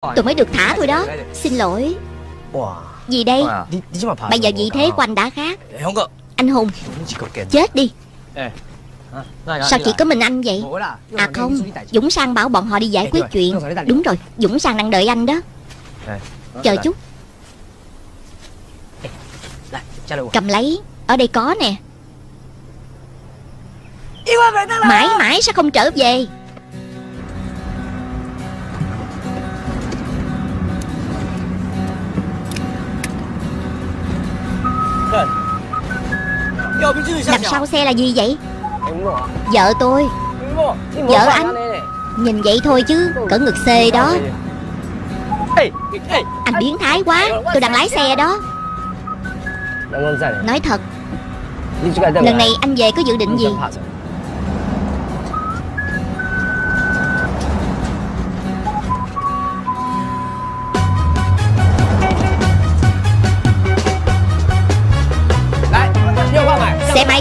Tôi mới được thả thôi đó. Xin lỗi. Gì đây? Bây giờ vị thế của anh đã khác. Anh Hùng, Chết đi. Sao chỉ có mình anh vậy? À không, Dũng Sang bảo bọn họ đi giải quyết chuyện. Đúng rồi, Dũng Sang đang đợi anh đó. Chờ chút. Cầm lấy. Ở đây có nè. Mãi mãi sao không trở về. Đằng sau xe là gì vậy? Vợ tôi. Vợ anh. Nhìn vậy thôi chứ Cỡ ngực xê đó. Anh biến thái quá. Tôi đang lái xe đó. Nói thật. Lần này anh về có dự định gì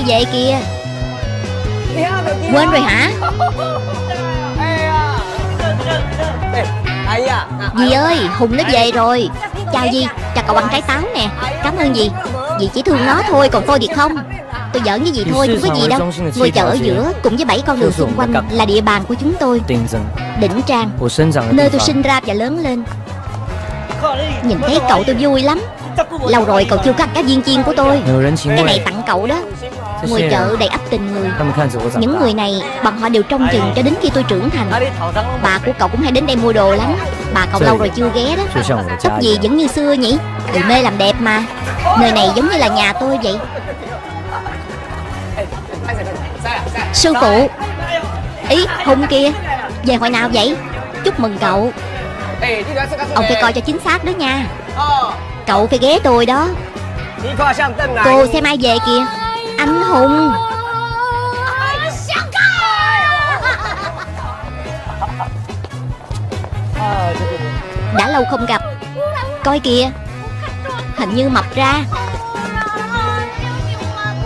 vậy kìa. Quên rồi hả? Dì ơi, Hùng nó về rồi. Chào dì, chào cậu ăn trái táo nè. Cảm ơn dì. Dì chỉ thương nó thôi, Còn tôi thì không. Tôi giỡn với dì thôi Không có gì đâu. Ngôi chợ ở giữa, Cùng với bảy con đường xung quanh Là địa bàn của chúng tôi. Đỉnh Trang, Nơi tôi sinh ra và lớn lên. Nhìn thấy cậu tôi vui lắm. Lâu rồi cậu chưa có ăn cá viên chiên của tôi. Cái này tặng cậu đó. Ngôi chợ đầy ắp tình người. Những người này Bọn họ đều trông chừng cho đến khi tôi trưởng thành. Bà của cậu cũng hay đến đây mua đồ lắm. Bà cậu lâu rồi chưa ghé đó. Tóc gì vẫn như xưa nhỉ? Người mê làm đẹp mà. Nơi này giống như là nhà tôi vậy. Sư phụ. Ý Hùng kia. Về hồi nào vậy? Chúc mừng cậu. Ông phải coi cho chính xác đó nha. Cậu phải ghé tôi đó. Cô xem ai về kìa anh Hùng. Đã lâu không gặp. Coi kìa. Hình như mập ra.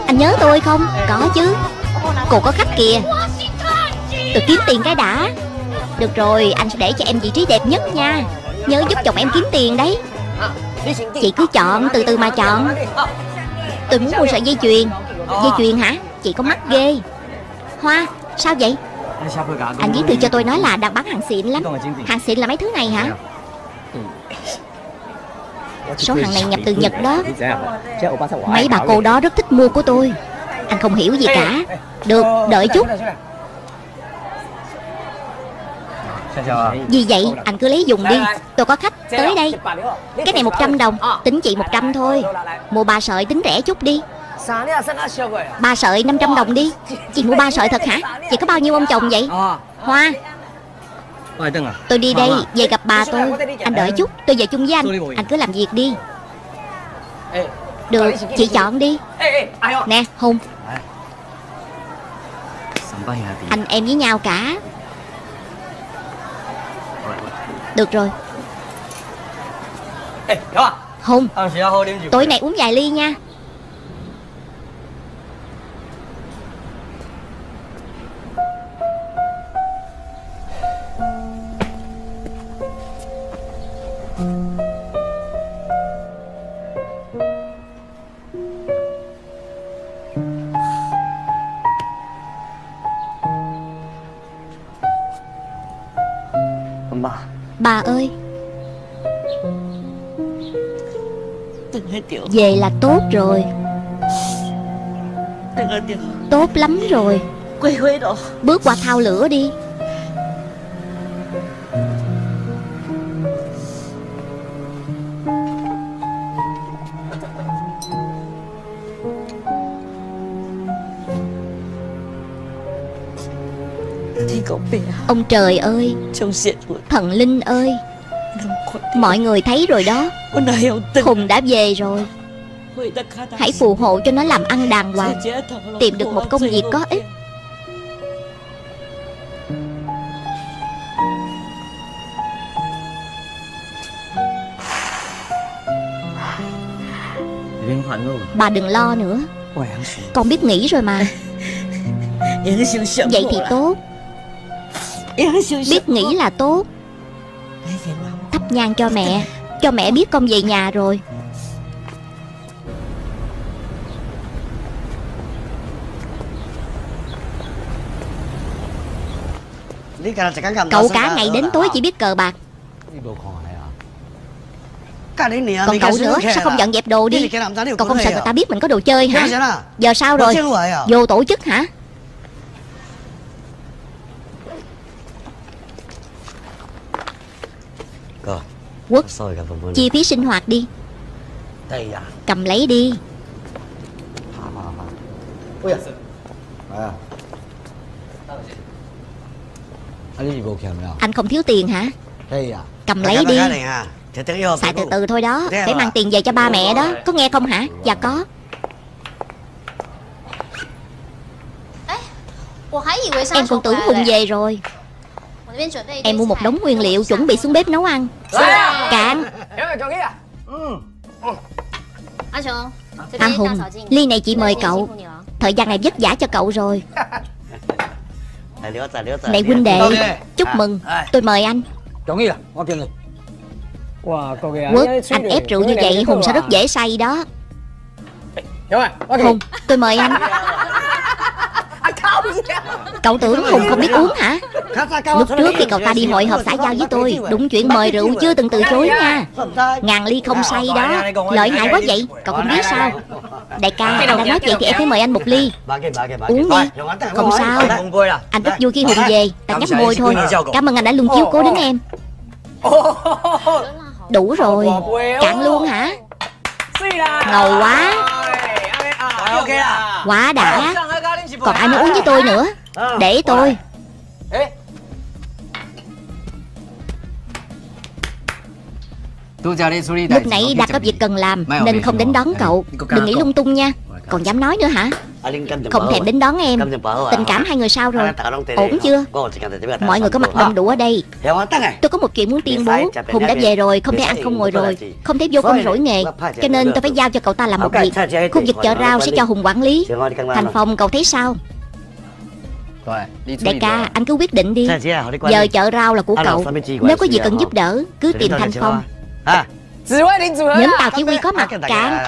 Anh nhớ tôi không? Có chứ. Cô có khách kìa. Tôi kiếm tiền cái đã. Được rồi, anh sẽ để cho em vị trí đẹp nhất nha. Nhớ giúp chồng em kiếm tiền đấy. Chị cứ chọn, từ từ mà chọn. Tôi muốn mua sợi dây chuyền. Dây chuyền hả? Chị có mắt ghê. Hoa Sao vậy? Anh viết thư cho tôi nói là đang bán hàng xịn lắm. Hàng xịn là mấy thứ này hả? Số hàng này nhập từ Nhật đó. Mấy bà cô đó rất thích mua của tôi. Anh không hiểu gì cả. Được đợi chút. Vì vậy anh cứ lấy dùng đi. Tôi có khách tới đây. Cái này 100 đồng. Tính chị 100 thôi. Mua ba sợi tính rẻ chút đi Ba sợi 500 đồng đi. Chị mua ba sợi thật hả? Chị có bao nhiêu ông chồng vậy? Hoa. Tôi đi đây về gặp bà tôi Anh đợi chút tôi về chung với anh. Anh cứ làm việc đi. Được chị chọn đi. Nè Hùng. Anh em với nhau cả. Được rồi. Hùng Tối nay uống vài ly nha Bà ơi. Về là tốt rồi. Tốt lắm rồi. Bước qua thao lửa đi Ông trời ơi Thần linh ơi Mọi người thấy rồi đó. Hùng đã về rồi. Hãy phù hộ cho nó làm ăn đàng hoàng Tìm được một công việc có ích. Bà đừng lo nữa. Con biết nghĩ rồi mà. Vậy thì tốt Biết nghĩ là tốt. Thắp nhang cho mẹ. Cho mẹ biết con về nhà rồi. Cậu cả ngày đến tối chỉ biết cờ bạc. Còn cậu nữa sao không dọn dẹp đồ đi? Cậu không sợ người ta biết mình có đồ chơi hả? Giờ sao rồi? Vô tổ chức hả Quốc. Chi phí sinh hoạt đi. Cầm lấy đi. Anh không thiếu tiền hả? Cầm lấy đi. Xài từ từ thôi đó. Phải mang tiền về cho ba mẹ đó. Có nghe không hả? Dạ có. Em còn tưởng Hùng về rồi Em mua một đống nguyên liệu chuẩn bị xuống bếp nấu ăn. Cạn. À? Hùng Ly này chị mời cậu. Thời gian này vất vả cho cậu rồi. Này huynh đệ Chúc mừng. Tôi mời anh. Quốc Anh ép rượu như vậy Hùng sẽ rất dễ say đó. Hùng Tôi mời anh Cậu tưởng Hùng không biết uống hả? Lúc trước khi cậu ta đi hội họp xã giao với tôi Đúng chuyện mời rượu chưa từng từ chối nha. Ngàn ly không say đó. Lợi hại quá vậy? Cậu không biết sao? Đại ca anh đã nói vậy thì em phải mời anh một ly. Uống đi. Không sao. Anh rất vui khi Hùng về. Ta nhấp môi thôi. Cảm ơn anh đã luôn chiếu cố đến em. Đủ rồi. Cạn luôn hả? Ngầu quá Quá đã. Còn ai muốn uống với tôi nữa? Để tôi. Lúc nãy đã có việc cần làm Nên không đến đón cậu. Đừng nghĩ lung tung nha Còn dám nói nữa hả? Không thèm đến đón em. Tình cảm hai người sao rồi? Ổn chưa? Mọi người có mặt đông đủ ở đây. Tôi có một chuyện muốn tuyên bố. Hùng đã về rồi Không thể ăn không ngồi rồi. Không thể vô công rỗi nghề. Cho nên tôi phải giao cho cậu ta làm một việc. Khu vực chợ rau sẽ cho Hùng quản lý. Thành Phong cậu thấy sao? Đại ca anh cứ quyết định đi. Giờ chợ rau là của cậu. Nếu có gì cần giúp đỡ Cứ tìm Thành Phong Nhóm tàu chỉ huy có mặt cạn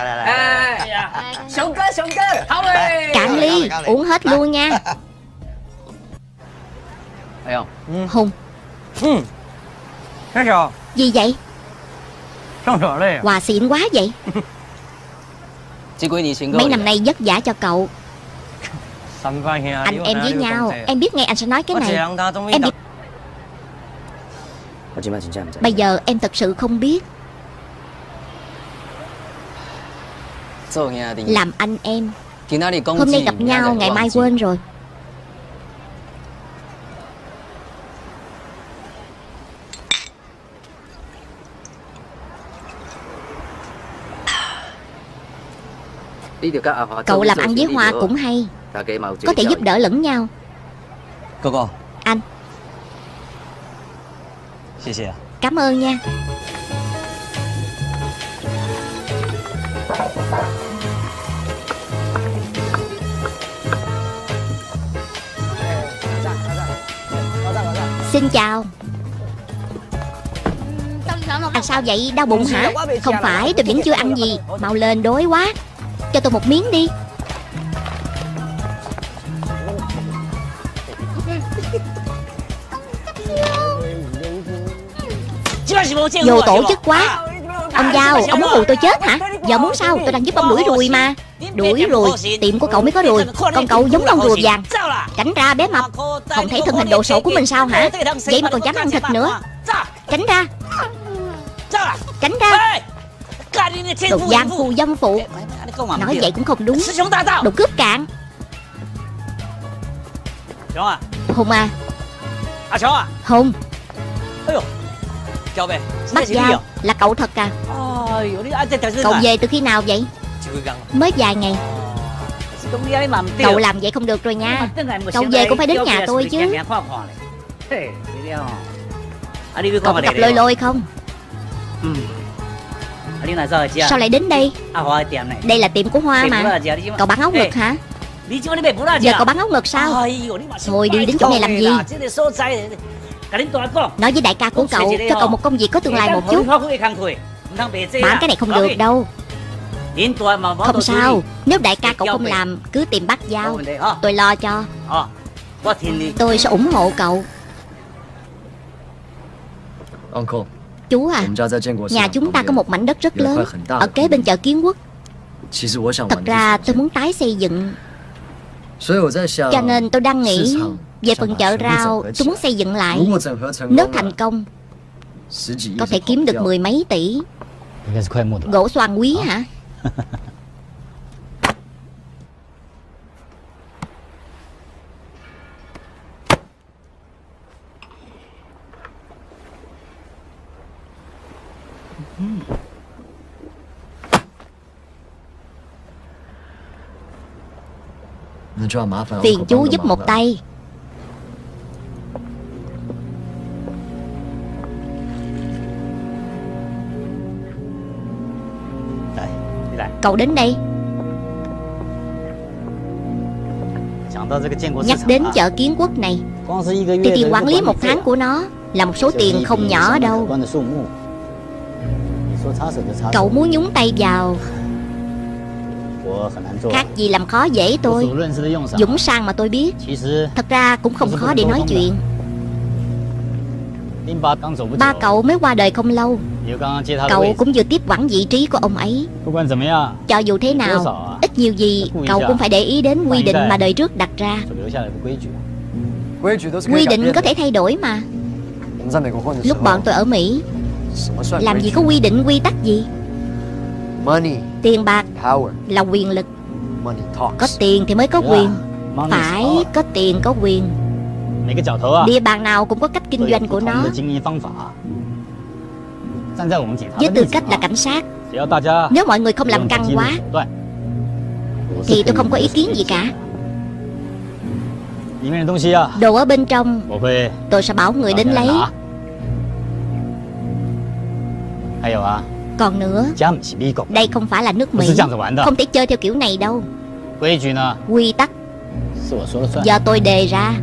Cạn ly. Uống hết luôn nha. Hùng. Gì vậy? Quà xịn quá vậy. Mấy năm nay vất vả cho cậu. Anh em với nhau. Em biết ngay anh sẽ nói cái này. Em bị Bây giờ em thật sự không biết Làm anh em. Hôm nay gặp nhau ngày mai quên rồi. Cậu làm ăn với Hoa cũng hay. Có thể giúp đỡ lẫn nhau. Anh. Cảm ơn nha Xin chào. À sao vậy? Đau bụng hả? Không phải tôi vẫn chưa ăn gì. Mau lên đói quá. Cho tôi một miếng đi. Vô tổ chức quá. Ông Giao, ông muốn hù tôi chết hả? Giờ muốn sao, tôi đang giúp ông đuổi ruồi mà. Đuổi ruồi, tiệm của cậu mới có ruồi Còn cậu giống con rùa vàng Tránh ra bé mập Không thấy thân hình đồ sộ của mình sao hả Vậy mà còn dám ăn thịt nữa Tránh ra Tránh ra Đồ giang phù dâm phụ Nói vậy cũng không đúng Đồ cướp cạn Hùng à Hùng Bắt Giao Là cậu thật à Cậu về từ khi nào vậy Mới vài ngày. Cậu làm vậy không được rồi nha. Cậu về cũng phải đến nhà tôi chứ. Cậu có gặp lôi lôi không? Sao lại đến đây? Đây là tiệm của Hoa mà. Cậu bán áo ngực hả? Giờ cậu bán áo ngực sao? Thôi đi đến chỗ này làm gì? Nói với đại ca của cậu Cho cậu một công việc có tương lai một chút. Bán cái này không được đâu không sao. Nếu đại ca cậu không làm Cứ tìm bác giao. Tôi lo cho. Ờ. Tôi sẽ ủng hộ cậu. Chú à Nhà chúng ta có một mảnh đất rất lớn Ở kế bên chợ Kiến Quốc. Thật ra tôi muốn tái xây dựng. Cho nên tôi đang nghĩ Về phần chợ rau Tôi muốn xây dựng lại Nếu thành công Có thể kiếm được mười mấy tỷ。Gỗ xoàn quý hả? Phiền chú giúp một tay Cậu đến đây. Nhắc đến chợ kiến quốc này, Thì tiền quản lý một tháng của nó Là một số tiền không nhỏ đâu. Cậu muốn nhúng tay vào Khác gì làm khó dễ tôi. Dũng sang mà tôi biết. Thật ra cũng không khó để nói chuyện. Ba cậu mới qua đời không lâu. Cậu cũng vừa tiếp quản vị trí của ông ấy. Cho dù thế nào Ít nhiều gì Cậu cũng phải để ý đến quy định mà đời trước đặt ra. Quy định có thể thay đổi mà. Lúc bọn tôi ở Mỹ Làm gì có quy định quy tắc gì? Tiền bạc là quyền lực. Có tiền thì mới có quyền. Phải có tiền có quyền Địa bàn nào cũng có cách kinh doanh của nó. Với tư cách là cảnh sát. Nếu mọi người không làm căng quá Thì tôi không có ý kiến gì cả. Đồ ở bên trong Tôi sẽ bảo người đến lấy. Còn nữa Đây không phải là nước Mỹ Không thể chơi theo kiểu này đâu. Quy tắc. Do tôi đề ra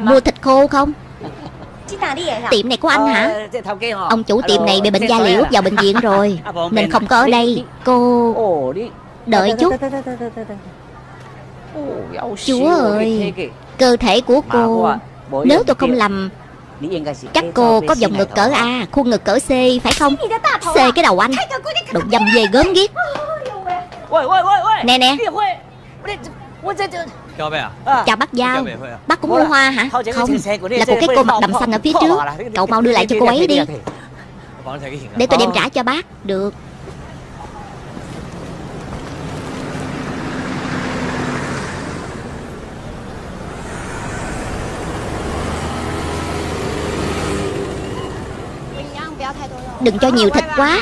Mua thịt khô không Tiệm này của anh hả Ông chủ tiệm này bị bệnh da liễu vào bệnh viện rồi Nên không có ở đây Cô Đợi chút Chúa ơi Cơ thể của cô Nếu tôi không lầm Chắc cô có vòng ngực cỡ A Khuôn ngực cỡ C phải không C cái đầu anh Đồ dâm về gớm ghiếc Nè nè Chào bác Giao. Bác cũng mua hoa hả? Không Là của cái cô mặt đầm xanh ở phía trước. Cậu mau đưa lại cho cô ấy đi. Để tôi đem trả cho bác. Được. Đừng cho nhiều thịt quá.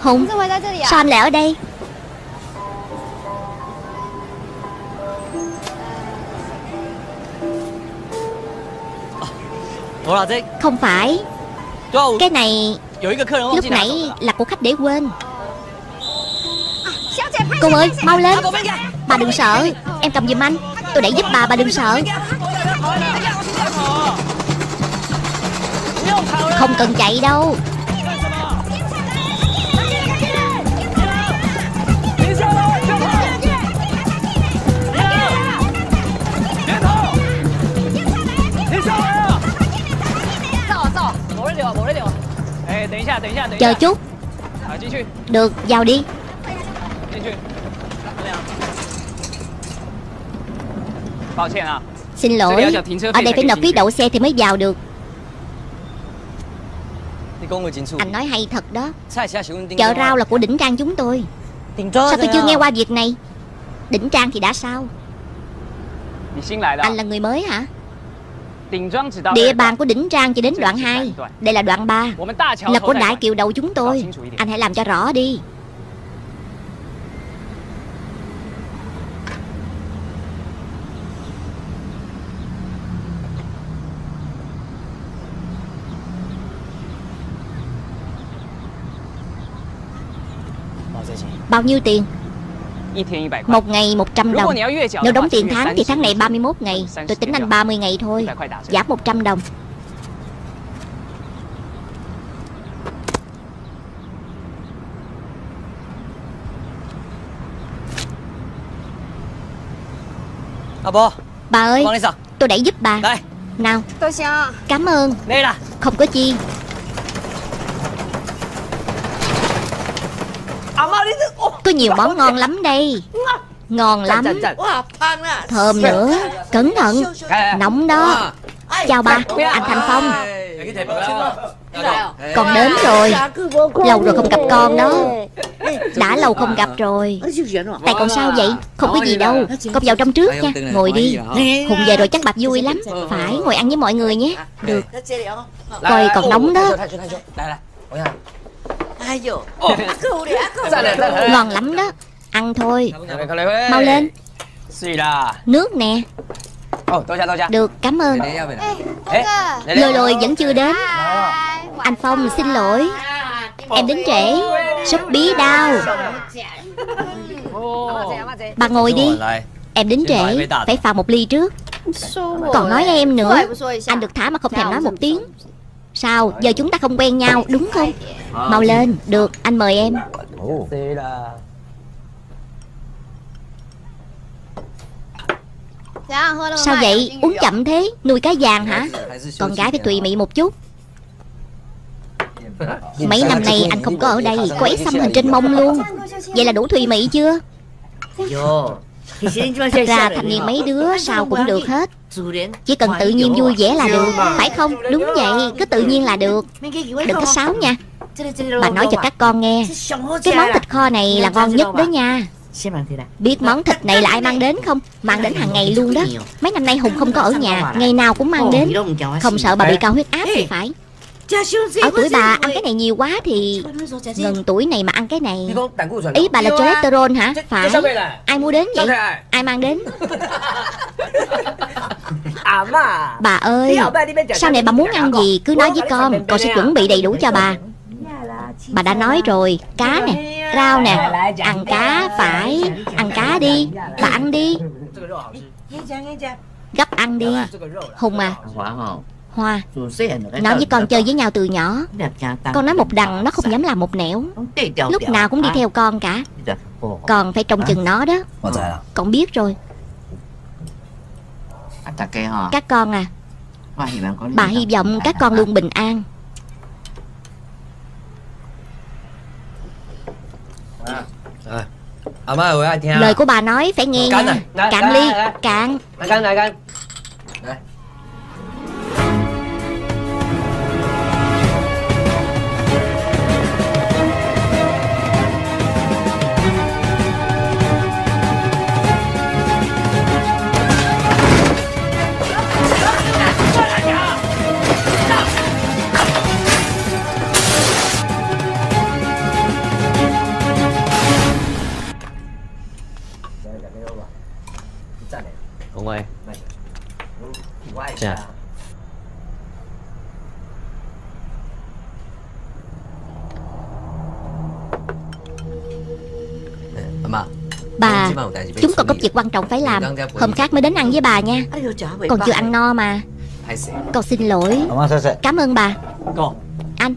Hùng Sao anh lại ở đây Không phải. Cái này Lúc nãy là của khách để quên. Cô ơi mau lên. Bà đừng sợ. Em cầm giùm anh. Tôi để giúp bà bà đừng sợ. Không cần chạy đâu Chờ chút. Được vào đi. Xin lỗi. Ở đây phải nộp phí đậu xe thì mới vào được. Anh nói hay thật đó. Chợ rau là của đỉnh trang chúng tôi. Sao tôi chưa nghe qua việc này? Đỉnh trang thì đã sao? Anh là người mới hả Địa bàn của đỉnh Trang chỉ đến đoạn 2 Đây là đoạn 3 Là của đại kiều đầu chúng tôi. Anh hãy làm cho rõ đi. Bao nhiêu tiền? Một ngày 100 đồng. Nếu đóng tiền tháng thì tháng này 31 ngày. Tôi tính anh 30 ngày thôi. Giảm 100 đồng. À, bà ơi Tôi đã giúp bà. Nào Cảm ơn. Không có chi. Có nhiều món ngon lắm đây. Ngon lắm. Thơm nữa. Cẩn thận. Nóng đó. Chào bà Anh Thành Phong. Con đến rồi. Lâu rồi không gặp con đó. Đã lâu không gặp rồi. Tại còn sao vậy? Không có gì đâu. Con vào trong trước nha. Ngồi đi. Hùng về rồi chắc bà vui lắm. Phải ngồi ăn với mọi người nhé. Được? Coi còn nóng đó Ngon lắm đó. Ăn thôi. Mau lên. Nước nè. Được cảm ơn. Lôi lôi vẫn chưa đến. Anh Phong xin lỗi. Em đến trễ. Sắp bí đau. Bà ngồi đi. Em đến trễ. Phải pha một ly trước. Còn nói em nữa. Anh được thả mà không thèm nói một tiếng. Sao? Giờ chúng ta không quen nhau, đúng không? Mau lên, Được, anh mời em. Sao vậy? Uống chậm thế, Nuôi cá vàng hả? Con gái phải tùy mị một chút. Mấy năm nay anh không có ở đây, quấy xăm hình trên mông luôn. Vậy là đủ thùy mị chưa? Thật ra thanh niên mấy đứa sao cũng được hết. Chỉ cần tự nhiên vui vẻ là được Phải không? Đúng vậy Cứ tự nhiên là được. Đừng có sáo nha. Bà nói cho các con nghe Cái món thịt kho này là ngon nhất đó nha. Thế nào. Biết món thịt này là ai mang đến không? Mang đến hàng ngày luôn đó. Mấy năm nay Hùng không có ở nhà Ngày nào cũng mang đến. Không sợ bà bị cao huyết áp thì phải ở tuổi bà ăn cái này nhiều quá thì gần tuổi này mà ăn cái này. Ý bà là cholesterol hả? Phải. Ai mua đến vậy? Ai mang đến? Bà ơi Sau này bà muốn ăn gì cứ nói với con Con sẽ chuẩn bị đầy đủ cho bà. Bà. Đã nói rồi Cá nè, rau nè Ăn cá phải Ăn cá đi Bà ăn đi. Gấp ăn đi. Hùng à. Hoa. Nó với con chơi với nhau từ nhỏ. Con nói một đằng nó không dám làm một nẻo. Lúc nào cũng đi theo con cả. Con phải trông chừng nó đó. Con biết rồi. Các con à. Bà hy vọng các con luôn bình an. Lời của bà nói phải nghe nha. Cạn ly Cạn. mọi người yeah. Bà, chúng còn có việc quan trọng phải làm. Hôm khác mới đến ăn với bà nha. Còn chưa ăn no mà. Con xin lỗi. Cảm ơn bà. Anh.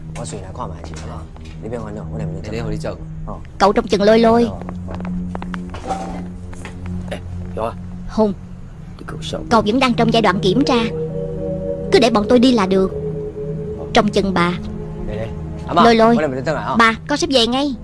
Cậu trong chừng lôi lôi. Hùng. Cậu vẫn đang trong giai đoạn kiểm tra. Cứ để bọn tôi đi là được. Trong chừng bà. Lôi lôi. Ba con sắp về ngay.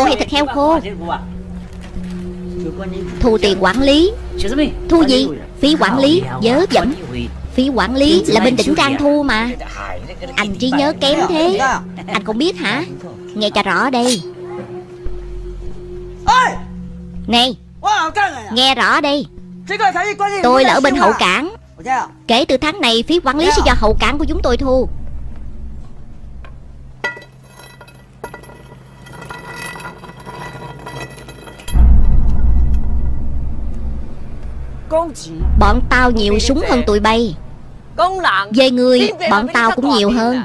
Khô hay thịt heo khô Thu tiền quản lý. Thu gì? Phí quản lý. Dớ dẫn. Phí quản lý là bên tỉnh Trang thu mà. Anh trí nhớ kém thế. Anh không biết hả? Nghe cho rõ đây. Này Nghe rõ đây. Tôi là ở bên hậu cảng. Kể từ tháng này phí quản lý sẽ do hậu cảng của chúng tôi thu Bọn tao nhiều súng hơn tụi bay. Về người Bọn tao cũng nhiều hơn.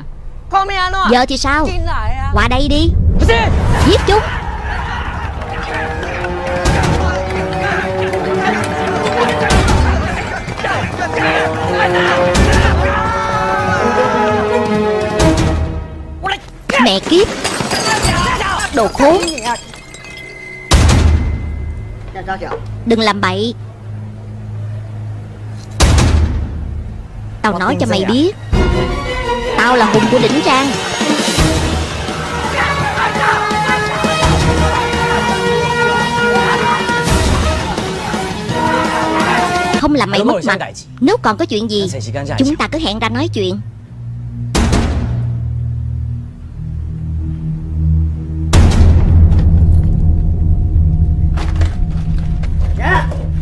Giờ thì sao? Qua đây đi. Giết chúng. Mẹ kiếp. Đồ khốn. Đừng làm bậy Tao nói cho mày biết. Tao là hùng của đỉnh Trang. Không làm mày mất mặt. Nếu còn có chuyện gì Chúng ta cứ hẹn ra nói chuyện.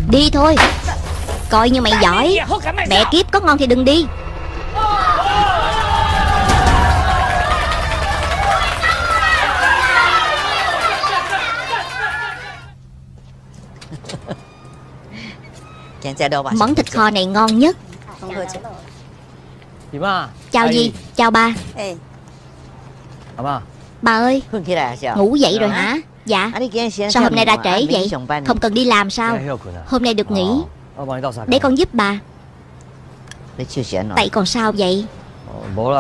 Đi thôi Coi như mày giỏi. Mẹ kiếp có ngon thì đừng đi. Món thịt kho này ngon nhất. Chào gì? Chào ba Hả ba. Bà ơi. Ngủ dậy rồi hả? Dạ. Sao hôm nay ra trễ vậy? Không cần đi làm sao? Hôm nay được nghỉ Để con giúp bà. Tay còn sao vậy?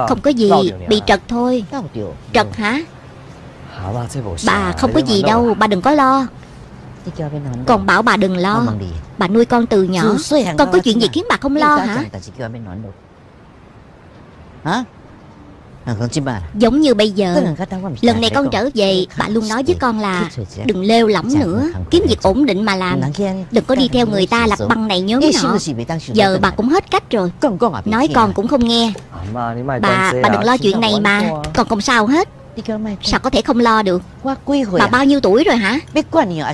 Không có gì Bị trật thôi. Trật hả? Bà không có gì đâu Bà đừng có lo. Con bảo bà đừng lo. Bà nuôi con từ nhỏ. Con có chuyện gì khiến bà không lo hả Giống như bây giờ Lần này con trở về Bà luôn nói với con là Đừng lêu lỏng nữa Kiếm việc ổn định mà làm. Đừng có đi theo người ta lập băng này nhóm nọ. Giờ bà cũng hết cách rồi. Nói con cũng không nghe. Bà, bà đừng lo chuyện này mà. Con. Không sao hết. Sao có thể không lo được? Bà bao nhiêu tuổi rồi hả?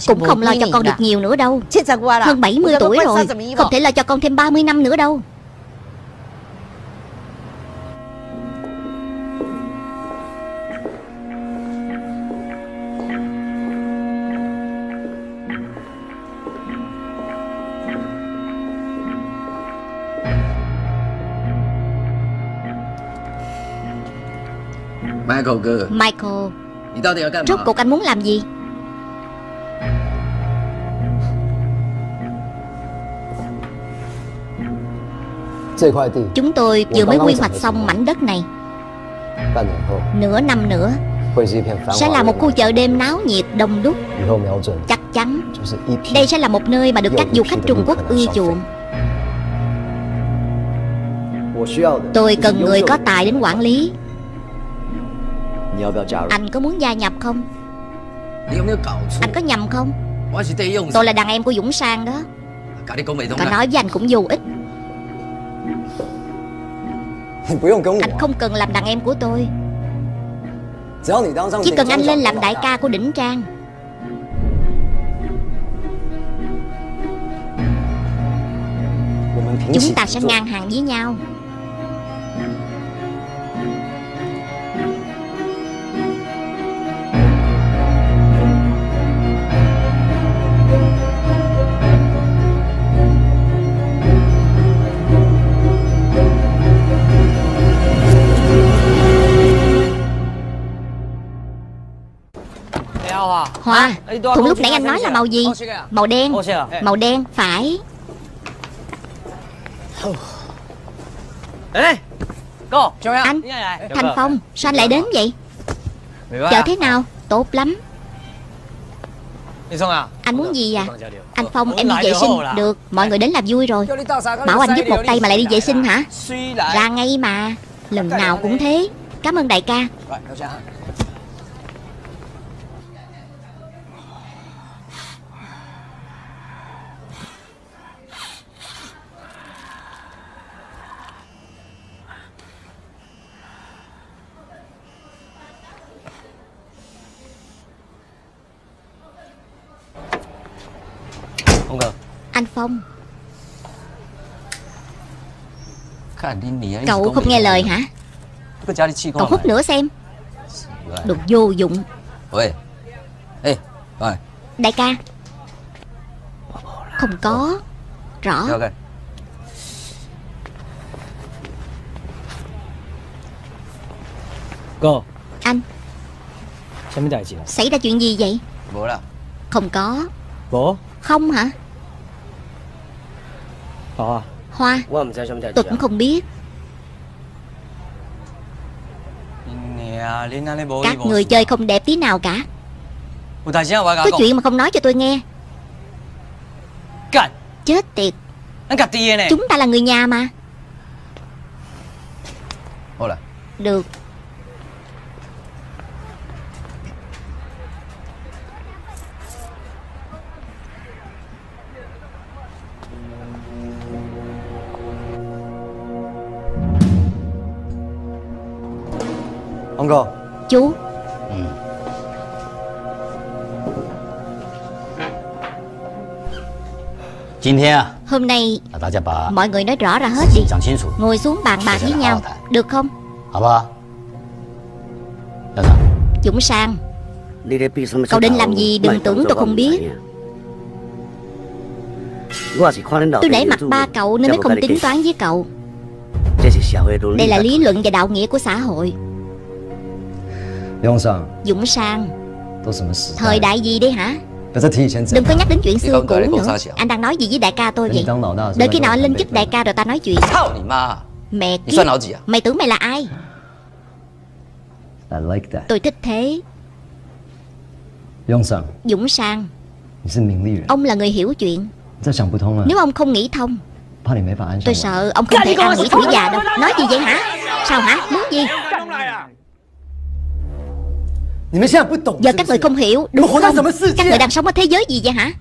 Cũng không lo cho con được nhiều nữa đâu. Hơn 70 tuổi rồi. Không thể lo cho con thêm 30 năm nữa đâu Michael cơ. Michael. Rốt cuộc anh muốn làm gì? Chúng tôi vừa mới quy hoạch xong mảnh đất này. Nửa năm nữa Sẽ là một khu chợ đêm náo nhiệt đông đúc. Chắc chắn. Đây sẽ là một nơi mà được các du khách Trung Quốc ưa chuộng. Tôi cần người có tài đến quản lý. Anh có muốn gia nhập không? Anh có nhầm không? Tôi là đàn em của Dũng Sang đó. Cậu nói với anh cũng vô ích. Anh không cần làm đàn em của tôi. Chỉ cần anh lên làm đại ca của đỉnh Trang. Chúng ta sẽ ngang hàng với nhau. Hoa Thùng lúc nãy anh nói là màu gì? Màu đen Màu đen phải. Anh. Thành Phong Sao anh lại đến vậy? Chợ thế nào? Tốt lắm. Anh muốn gì à? Anh Phong em đi vệ sinh. Được Mọi người đến làm vui rồi. Bảo anh giúp một tay mà lại đi vệ sinh hả? Ra ngay mà. Lần nào cũng thế. Cảm ơn đại ca Phong Cậu không nghe lời hả? Cậu hút nữa xem. Đồ vô dụng. Ôi. Ê Rồi. Đại ca. Không có. Rõ. Cô. Anh. Xảy ra chuyện gì vậy? Không có. Bố. Không hả Hoa. Tôi cũng không biết. Các người chơi không đẹp tí nào cả. Có chuyện mà không nói cho tôi nghe. Chết tiệt. Chúng ta là người nhà mà. Được ông Uncle. Chú. Ừ. Hôm nay Mọi người nói rõ ra hết đi. Ngồi xuống bàn bạc với nhau. Được không? Dũng Sang. Cậu định làm gì đừng tưởng tôi không biết. Tôi để mặt ba cậu nên mới không tính toán với cậu. Đây là lý luận và đạo nghĩa của xã hội. Dũng Sang Dũng Sang Thời đại gì đi hả？Đừng có nhắc đến chuyện xưa cũ nữa。Anh đang nói gì với đại ca tôi vậy？Đợi khi nào anh lên chức đại ca rồi ta nói chuyện。Mẹ kiếp。Mày tưởng mày là ai Tôi thích thế。Dũng Sang Ông là người hiểu chuyện。Nếu ông không nghĩ thông。Tôi sợ ông không thể ăn nghĩ tuổi già đâu。Nói gì vậy? hả Sao hả Muốn gì Giờ các người không hiểu. Đúng không? Các người đang sống ở thế giới gì vậy hả?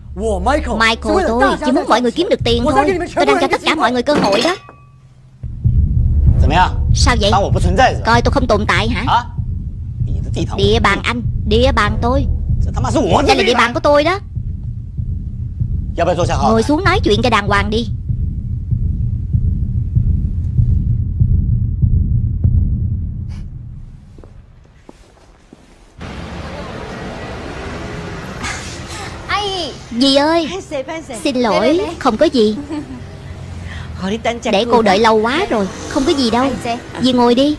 Michael tôi chỉ muốn mọi người kiếm được tiền thôi. Tôi đang cho tất cả mọi người cơ hội đó. Sao vậy? Coi tôi không tồn tại hả? Địa bàn anh Địa bàn tôi. Đây là địa bàn của tôi đó. Ngồi xuống nói chuyện cho đàng hoàng đi. Dì ơi Xin lỗi Không có gì. Để cô đợi lâu quá rồi Không có gì đâu. Dì ngồi đi.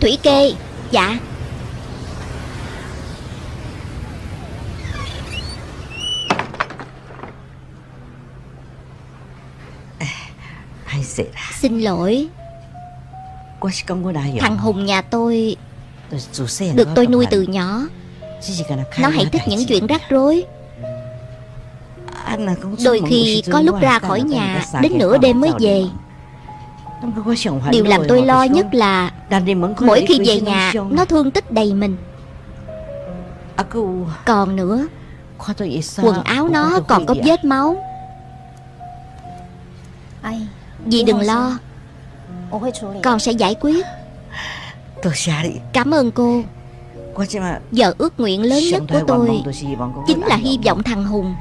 Thủy kê. Dạ Xin lỗi. Thằng Hùng nhà tôi Được tôi nuôi từ nhỏ. Nó hay thích những chuyện rắc rối. Đôi khi có lúc ra khỏi nhà Đến nửa đêm mới về. Điều làm tôi lo nhất là Mỗi khi về nhà Nó thương tích đầy mình. Còn nữa Quần áo nó còn có vết máu Dì đừng lo. Con sẽ giải quyết. Cảm ơn cô. Giờ ước nguyện lớn nhất của tôi Chính là hy vọng thằng Hùng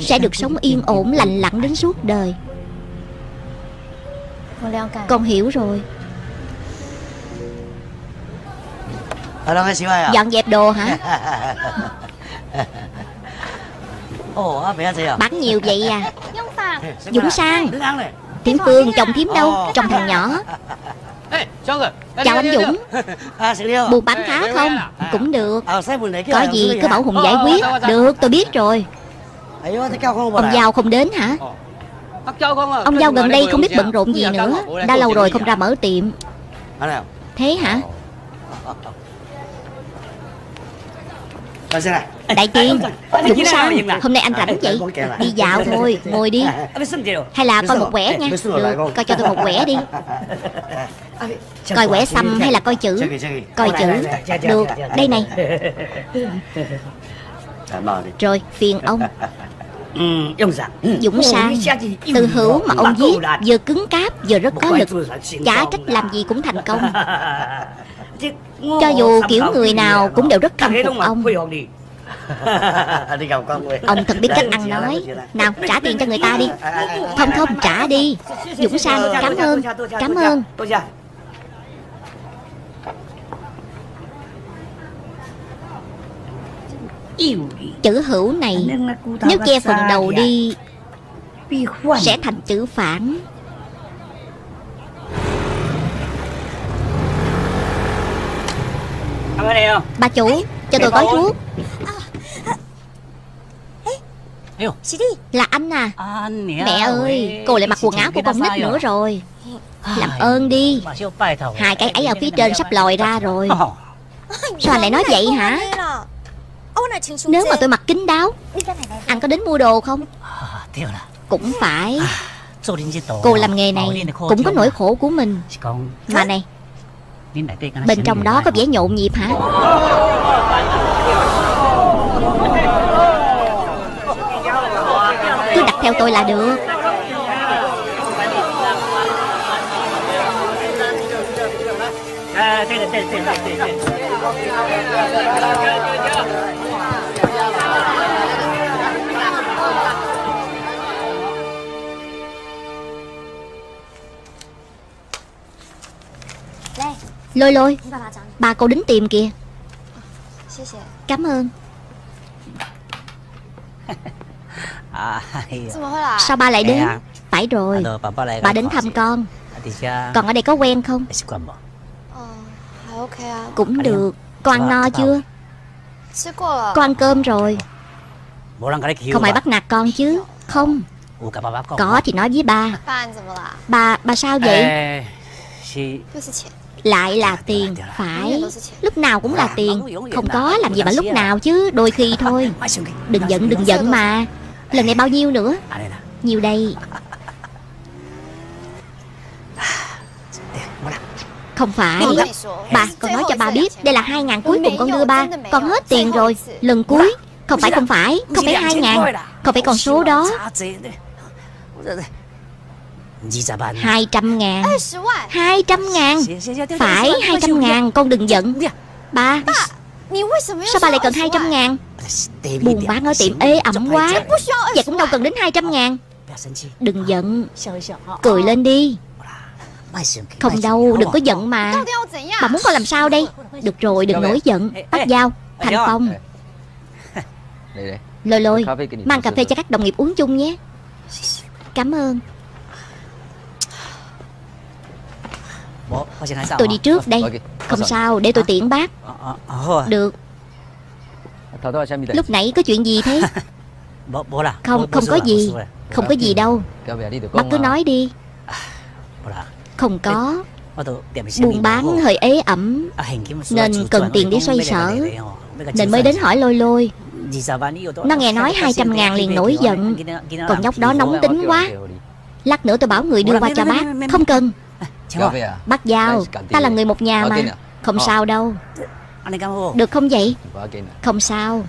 Sẽ được sống yên ổn lành lặn đến suốt đời. Con hiểu rồi. Dọn dẹp đồ hả? Bán nhiều vậy à? Dũng Sang. Thiếm Phương chồng Thiếm đâu? Chồng thằng nhỏ. Chào anh Dũng. Buôn bán khá không? Cũng được. Có gì cứ bảo Hùng giải quyết. Được tôi biết rồi. Ông Giao không đến hả? Ông Giao gần đây không biết bận rộn gì nữa. Đã lâu rồi không ra mở tiệm. Thế hả? Đại tiên Dũng sao Hôm nay anh rảnh vậy Đi dạo thôi Ngồi đi Hay là coi một quẻ nha Được Coi cho tôi một quẻ đi Coi quẻ xăm hay là coi chữ Coi chữ Được Đây này Rồi phiền ông Dũng Sang Từ hữu mà ông viết Vừa cứng cáp vừa rất có lực Chả trách làm gì cũng thành công Cho dù kiểu người nào cũng đều rất khâm phục ông Ông thật biết cách ăn nói. Nào trả tiền cho người ta đi. Không không trả đi. Dũng Sang cảm ơn. Cảm ơn. Chữ hữu này Nếu che phần đầu đi Sẽ thành chữ phản. Bà chủ Cho tôi gói thuốc. Là anh à. Mẹ ơi. Cô lại mặc quần áo của con nít nữa rồi. Làm ơn đi. Hai cái ấy ở phía trên sắp lòi ra rồi. Sao anh lại nói vậy hả? Nếu mà tôi mặc kính đáo Anh có đến mua đồ không? Cũng phải. Cô làm nghề này Cũng có nỗi khổ của mình. Mà này Bên trong đó có vẻ nhộn nhịp hả? Cứ đặt theo tôi là được Lôi lôi. Bà cậu đến tìm kìa. Cảm ơn. Sao ba lại đến Phải rồi. Bà đến thăm con. Còn ở đây có quen không? Cũng được. Con ăn no chưa? Con ăn cơm rồi. Không ai bắt nạt con chứ? Không. Có thì nói với ba Bà, bà. Sao vậy lại là tiền, Phải. Lúc nào cũng là tiền. Không có làm gì mà lúc nào chứ, Đôi khi thôi. Đừng giận đừng giận mà. Lần này bao nhiêu nữa? Nhiều đây. Không phải. Bà, con nói cho bà biết, Đây là hai ngàn cuối cùng con đưa ba. Con hết tiền rồi. Lần cuối. Không phải không phải. Không phải hai ngàn. Không phải con số đó. Hai trăm ngàn. Hai trăm ngàn. Phải hai trăm ngàn Con đừng giận. Ba. Sao ba lại cần hai trăm ngàn? Buôn bán ở tiệm ế ẩm quá. Vậy cũng đâu cần đến hai trăm ngàn. Đừng giận. Cười lên đi. Không đâu đừng có giận mà. Bà muốn con làm sao đây? Được rồi đừng nổi giận. Bắt dao Thành Phong. Đây đây. Lôi lôi. Mang cà phê cho các đồng nghiệp uống chung nhé. Cảm ơn Tôi đi trước đây Không sao để tôi tiễn bác. Được. Lúc nãy có chuyện gì thế? Không không có gì. Không có gì đâu. Bác cứ nói đi. Không có. Buôn bán hơi ế ẩm. Nên cần tiền để xoay sở. Nên mới đến hỏi lôi lôi. Nó nghe nói 200 ngàn liền nổi giận. Còn nhóc đó nóng tính quá. Lát nữa tôi bảo người đưa qua cho bác. Không cần Bác Giao Ta là người một nhà mà. Không sao đâu. Được không vậy? Không sao.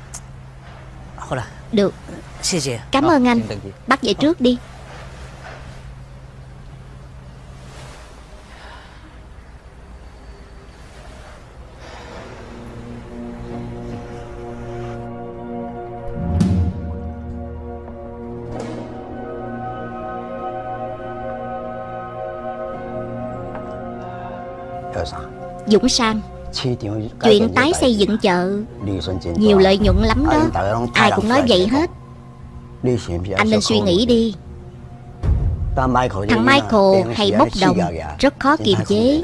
Được. Cảm ơn anh. Bác về trước đi Dũng Sang Chuyện tái xây dựng chợ Nhiều lợi nhuận lắm đó. Ai cũng nói vậy hết. Anh nên suy nghĩ đi. Thằng Michael hay bốc đồng Rất khó kiềm chế.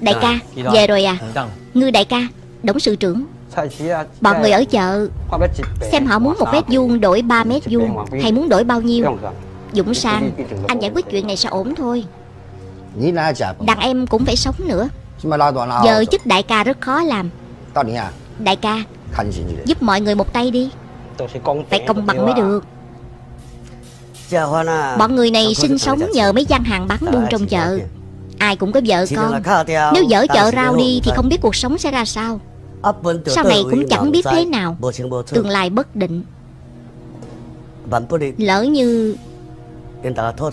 Đại ca Về rồi à? Ngư đại ca, tổng sự trưởng. Bọn người ở chợ Xem họ muốn một mét vuông đổi 3 mét vuông Hay muốn đổi bao nhiêu? Dũng Sang Anh giải quyết chuyện này sẽ ổn thôi. Đàn em cũng phải sống nữa. Giờ chức đại ca rất khó làm. Đại ca Giúp mọi người một tay đi. Phải công bằng mới được. Bọn người này sinh sống nhờ mấy gian hàng bán buôn trong chợ. Ai cũng có vợ con. Nếu dở chợ rau đi thì không biết cuộc sống sẽ ra sao. Sau này cũng chẳng biết thế nào. Tương lai bất định. Lỡ như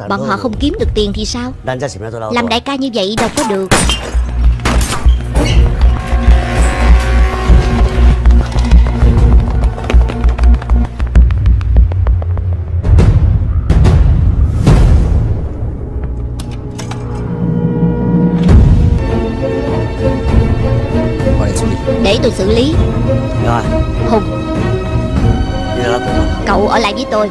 bọn họ không kiếm được tiền thì sao? Làm đại ca như vậy đâu có được. Để tôi xử lý. Rồi, Hùng. Cậu ở lại với tôi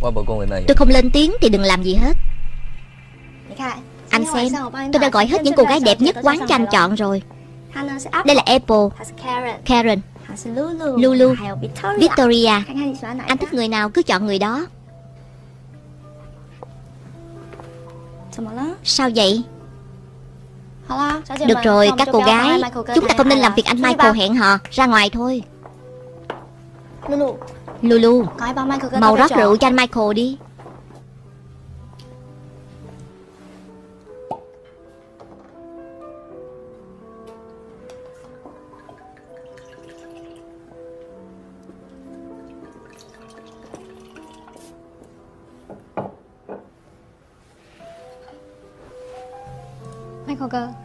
Tôi không lên tiếng thì đừng làm gì hết. Anh xem Tôi đã gọi hết những cô gái đẹp nhất quán cho anh chọn rồi. Đây là Apple. Karen. Lulu. Victoria. Anh thích người nào cứ chọn người đó. Sao vậy? Được rồi các cô gái. Chúng ta không nên làm việc anh Michael hẹn hò. Ra ngoài thôi. Lulu Mau rót rượu cho anh Michael đi.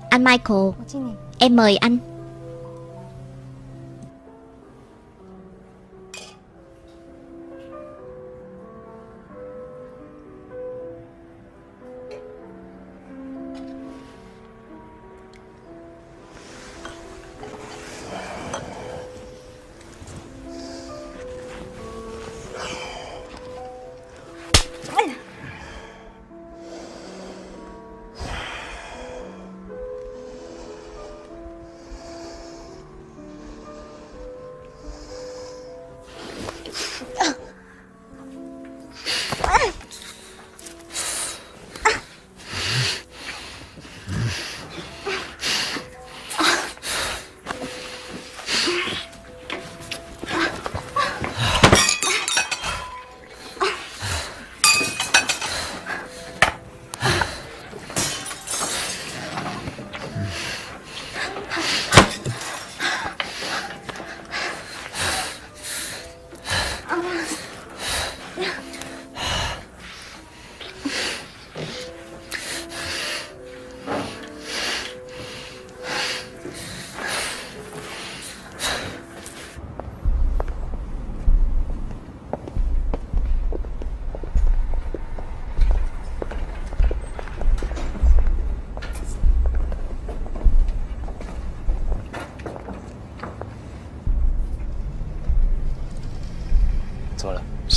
Anh Michael Em mời anh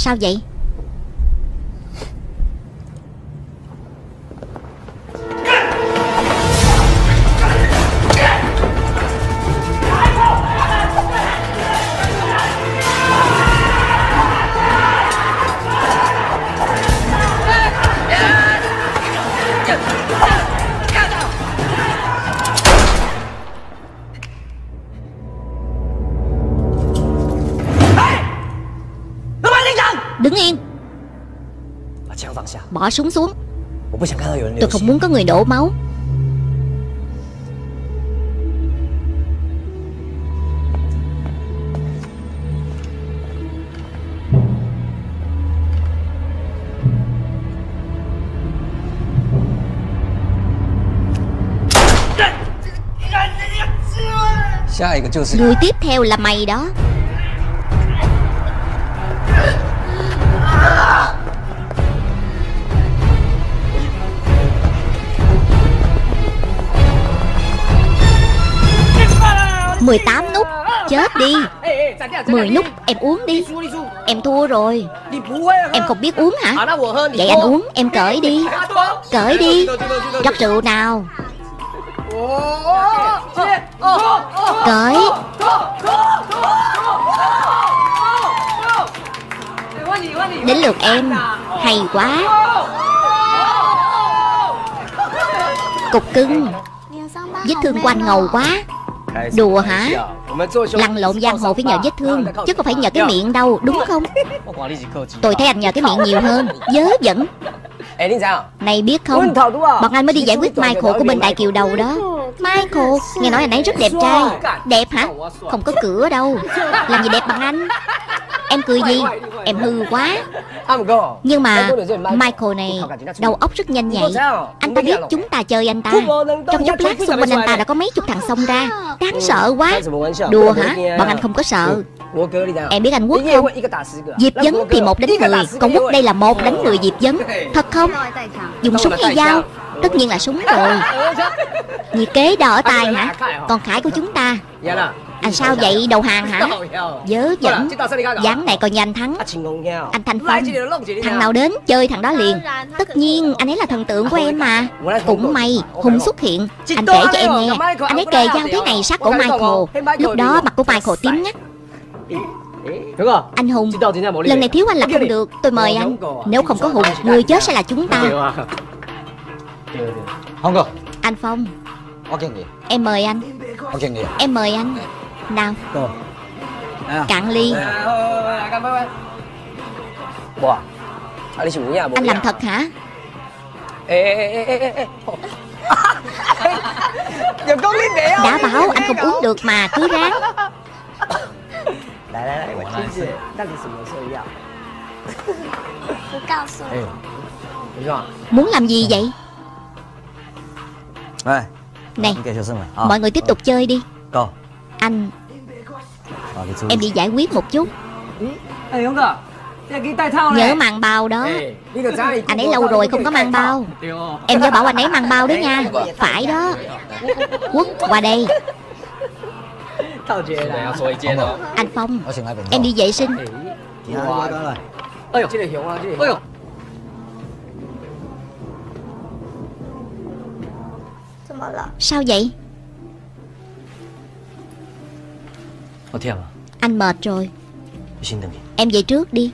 Sao vậy? bỏ súng xuống Tôi không muốn có người đổ máu. Người tiếp theo là mày đó. Mười tám nút. Chết đi. mười nút, em uống đi. Em thua rồi. Em không biết uống hả? Vậy anh uống, em cởi đi. Cởi đi. Rót rượu nào? Cởi. Đến lượt em. Hay quá. Cục cưng. Vết thương quanh ngầu quá. Đùa hả? Lăn lộn giang hồ phải nhờ vết thương Chứ không phải nhờ cái miệng đâu Đúng không? Tôi thấy anh nhờ cái miệng nhiều hơn Dớ dẫn Này biết không? Bọn anh mới đi giải quyết Michael của bên Đại Kiều Đầu đó. Michael Nghe nói anh ấy rất đẹp trai. Đẹp hả? Không có cửa đâu. Làm gì đẹp bằng anh? Em cười gì? Em hư quá Nhưng mà Michael? Này Đầu óc rất nhanh nhạy. Anh ta biết chúng ta chơi anh ta. Trong chốc lát xung quanh anh ta đã có mấy chục thằng xông ra. Đáng sợ quá. Đùa hả? Bọn anh không có sợ. Em biết anh Quốc không? Diệp Dấn thì một đánh mười. Còn Quốc đây là một đánh mười Diệp Dấn Thật không? Dùng súng hay dao? Tất nhiên là súng rồi. Nhiệt kế đo ở tay hả? Còn khải của chúng ta À sao vậy đầu hàng hả? Dớ dẫn Dáng này coi như anh thắng. Anh Thanh Phong Thằng nào? đến? Chơi thằng đó liền. Tất nhiên anh ấy là thần tượng của em mà. Cũng may Hùng xuất hiện. Anh kể cho em nghe. Anh ấy kề dao thế này sát cổ Michael. Lúc đó mặt của Michael tím ngắt Anh Hùng Lần này thiếu anh là không được. Tôi mời anh. Nếu không có Hùng Người chết sẽ là chúng ta. Anh Phong. Em mời anh Em mời anh nào. Cạn ly. Bò anh đi chủ nhà anh làm thật hả? Đã bảo anh không uống được mà cứ ráng. Muốn làm gì vậy? Này mọi người tiếp tục chơi đi. Anh. Em đi giải quyết một chút. Nhớ mang bao đó. Anh ấy lâu rồi không có mang bao. Em nhớ bảo anh ấy mang bao đó nha. Phải đó. Quốc qua đây. Anh Phong Em đi vệ sinh. Sao vậy? Anh mệt rồi. Em về trước đi.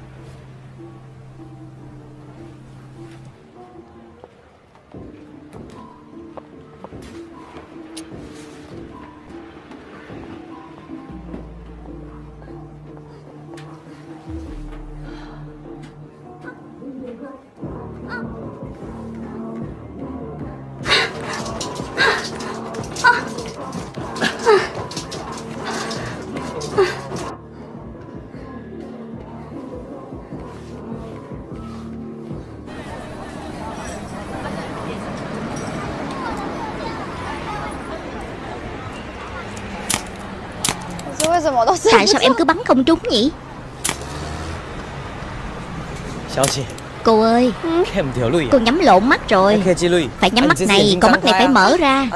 không trúng nhỉ? Cô ơi ừ. Cô nhắm lộn mắt rồi. Phải nhắm mắt này con mắt này phải mở ra.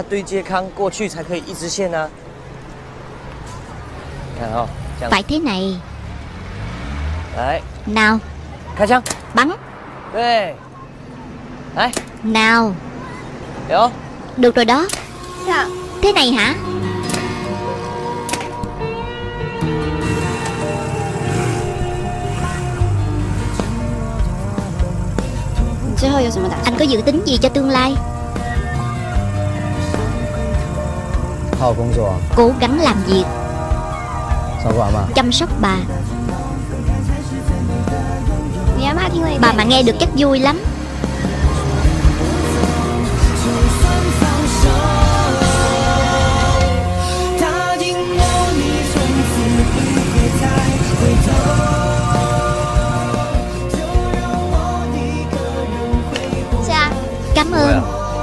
Phải thế này. Nào. Bắn. Nào. Được rồi đó. Dạ. Thế này hả? Anh có dự tính gì cho tương lai? Cố gắng làm việc. Chăm sóc bà. Bà mà nghe được chắc vui lắm.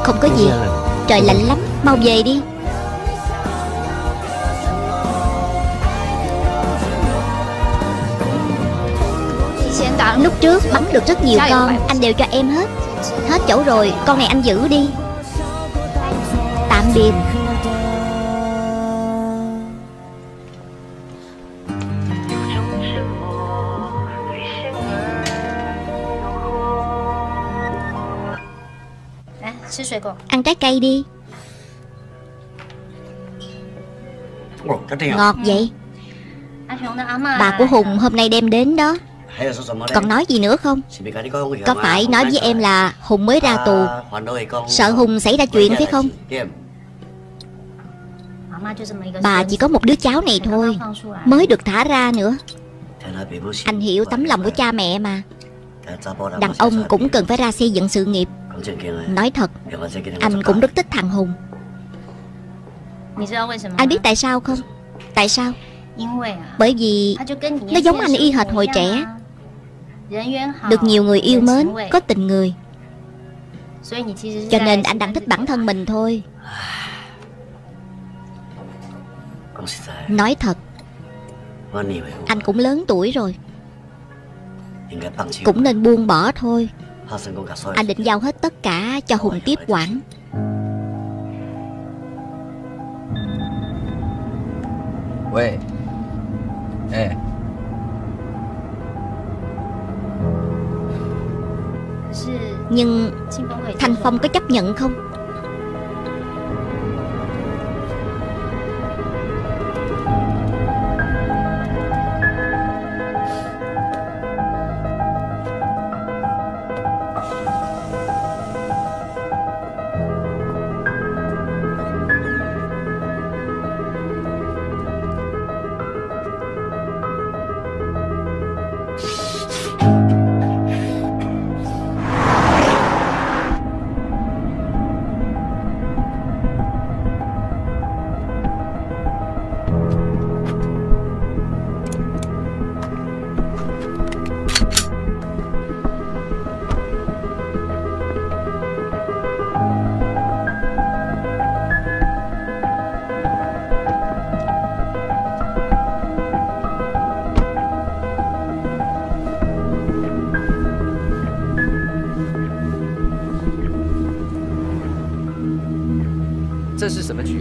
Không có gì. Trời lạnh lắm. Mau về đi. Lúc trước bắn được rất nhiều con. Anh đều cho em hết. Hết chỗ rồi. Con này anh giữ đi. Tạm biệt. Ăn trái cây đi. Ngọt vậy. Bà của Hùng hôm nay đem đến đó. Còn nói gì nữa không? Có phải nói với em là Hùng mới ra tù. Sợ Hùng xảy ra chuyện phải không? Bà chỉ có một đứa cháu này thôi. Mới được thả ra nữa. Anh hiểu tấm lòng của cha mẹ mà. Đàn ông cũng cần phải ra xây dựng sự nghiệp Nói thật Anh cũng rất thích thằng Hùng. Anh biết tại sao không? Tại sao? Bởi vì Nó giống anh y hệt hồi trẻ. Được nhiều người yêu mến Có tình người. Cho nên anh đang thích bản thân mình thôi. Nói thật Anh cũng lớn tuổi rồi. Cũng nên buông bỏ thôi Anh định giao hết tất cả cho Hùng tiếp quản. 喂，哎，Nhưng Thanh Phong có chấp nhận không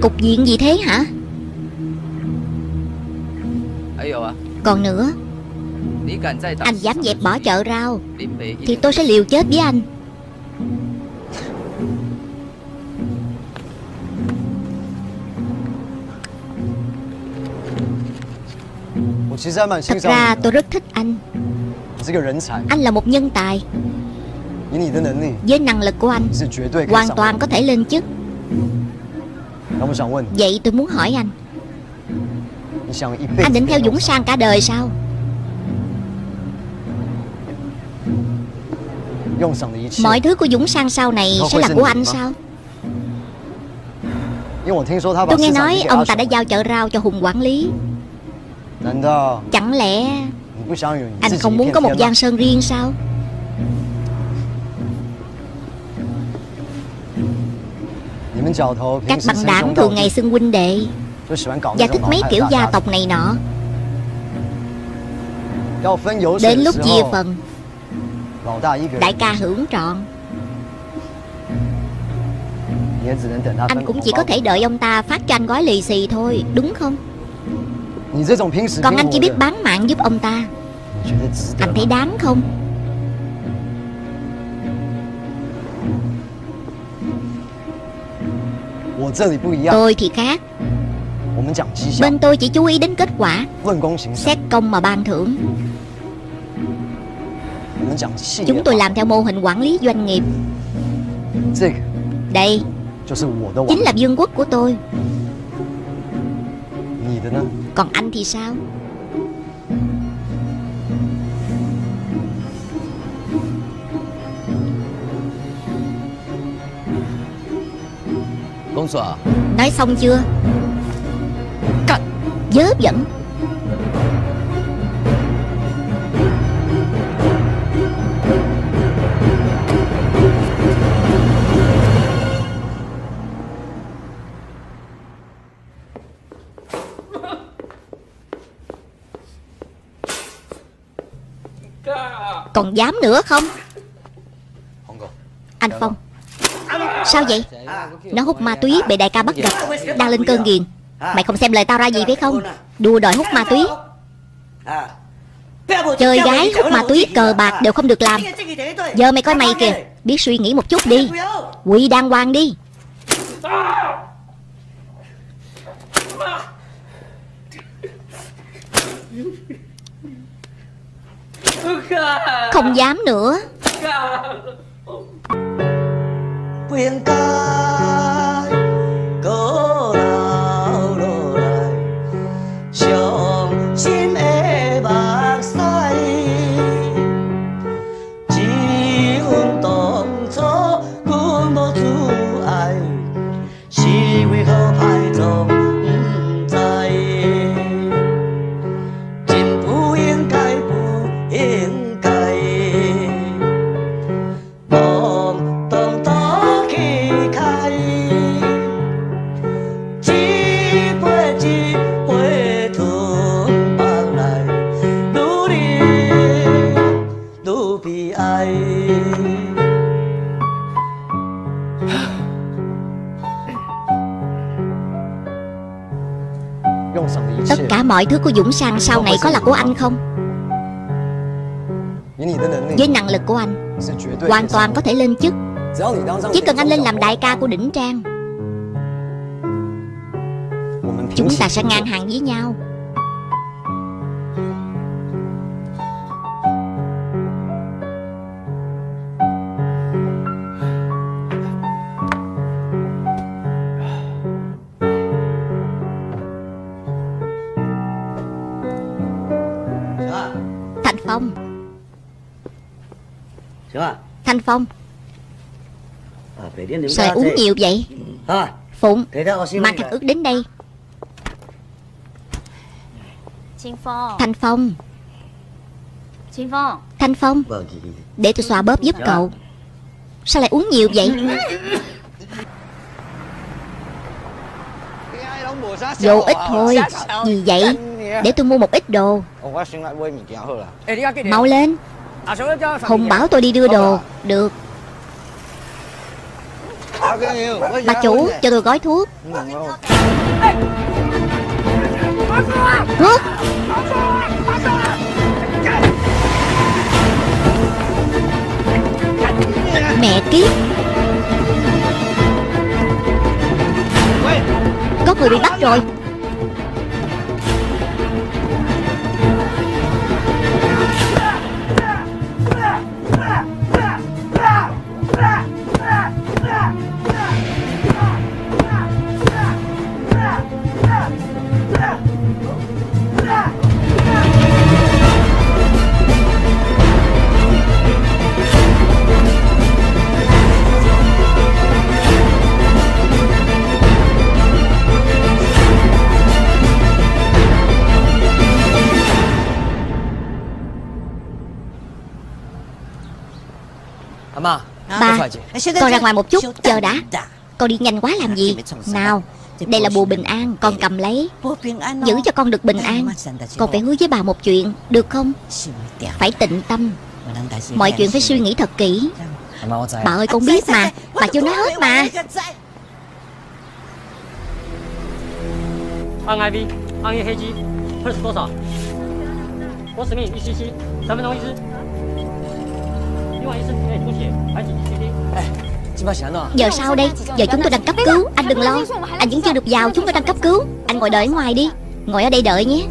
cục diện gì thế hả? Còn nữa. Anh dám dẹp bỏ chợ rau Thì tôi sẽ liều chết với anh. Thật ra tôi rất thích anh. Anh là một nhân tài. Với năng lực của anh Hoàn toàn có thể lên chức. Vậy tôi muốn hỏi anh. Anh định theo Dũng Sang cả đời sao? Mọi thứ của Dũng Sang sau này sẽ là của anh sao? Tôi nghe nói ông ta đã giao chợ rau cho Hùng quản lý. Chẳng lẽ Anh không muốn có một gian sơn riêng sao? Các băng đảng thường ngày xưng huynh đệ. Và thích mấy kiểu gia tộc này nọ? Đến lúc chia phần. Đại ca hưởng trọn. Anh cũng chỉ có thể đợi ông ta phát cho anh gói lì xì thôi Đúng không? Còn anh chỉ biết bán mạng giúp ông ta. Anh thấy đáng không? Tôi thì khác。Bên tôi chỉ chú ý đến kết quả。Xét công mà ban thưởng。Chúng tôi làm theo mô hình quản lý doanh nghiệp。Đây。Chính là vương quốc của tôi。Còn anh thì sao Nói xong chưa? Cắt. Dớ dẫn Còn dám nữa không? Anh Phong. Sao vậy nó hút ma túy bị đại ca bắt gặp, Đang lên cơn nghiền Mày không xem lời tao ra gì phải không? Đua đòi hút ma túy. Chơi gái hút ma túy cờ bạc đều không được làm. Giờ mày coi mày kìa, Biết suy nghĩ một chút đi. Quỳ đàng hoàng đi. Không dám nữa. Quyền cai cớ là. mọi thứ của Dũng Sang sau này có là của anh không? Với năng lực của anh, Hoàn toàn có thể lên chức Chỉ cần anh lên làm đại ca của đỉnh trang, Chúng ta sẽ ngang hàng với nhau Thanh Phong. À, phải điên đến Sao uống nhiều vậy. Thôi, Phụng thế đâu xin Mang thằng ức đến đây. Thanh Phong. Thanh Phong Vâng Để tôi xoa bóp giúp cậu. Sao lại uống nhiều vậy? Vô ít thôi Gì vậy? Để tôi mua một ít đồ. Mau lên Hùng bảo tôi đi đưa đồ. Được. Bà chủ cho tôi gói thuốc. Thuốc. Mẹ kiếp. Có người bị bắt rồi Ba Con ra ngoài một chút Chờ đã Con đi nhanh quá làm gì Nào Đây là bùa bình an Con cầm lấy Giữ cho con được bình an Con phải hứa với bà một chuyện Được không Phải tịnh tâm Mọi chuyện phải suy nghĩ thật kỹ Anh Ma 我知 Bà ơi con biết mà Bà chưa nói hết mà 按 IV，暗夜黑鸡，Plus 多少？我使命一七七，三分钟一支。 Ờ. Giờ sao đây? Giờ chúng tôi đang cấp cứu. Anh đừng lo. Anh vẫn chưa được vào. Chúng tôi đang cấp cứu. Anh ngồi đợi ở ngoài đi. Ngồi ở đây đợi nhé.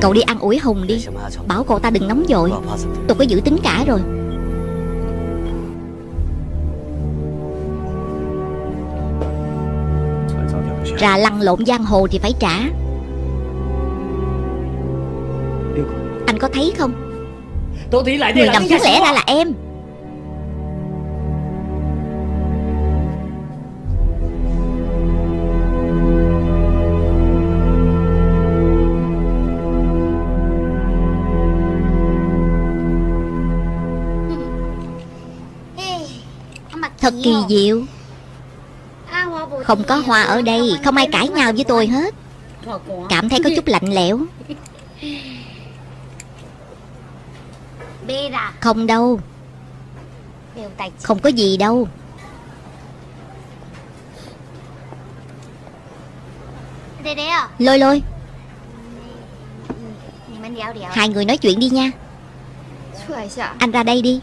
Cậu đi ăn ủi Hùng đi. Bảo cậu ta đừng nóng vội. Tôi có giữ tính cả rồi. Ra lăn lộn giang hồ thì phải trả. Anh có thấy không? Người nằm xuống lẽ ra là em Thật kỳ diệu. Không có hoa ở đây, Không ai cãi nhau với tôi hết. Cảm thấy có chút lạnh lẽo. Không đâu. Không có gì đâu. Lôi lôi. Hai người nói chuyện đi nha. Anh ra đây đi.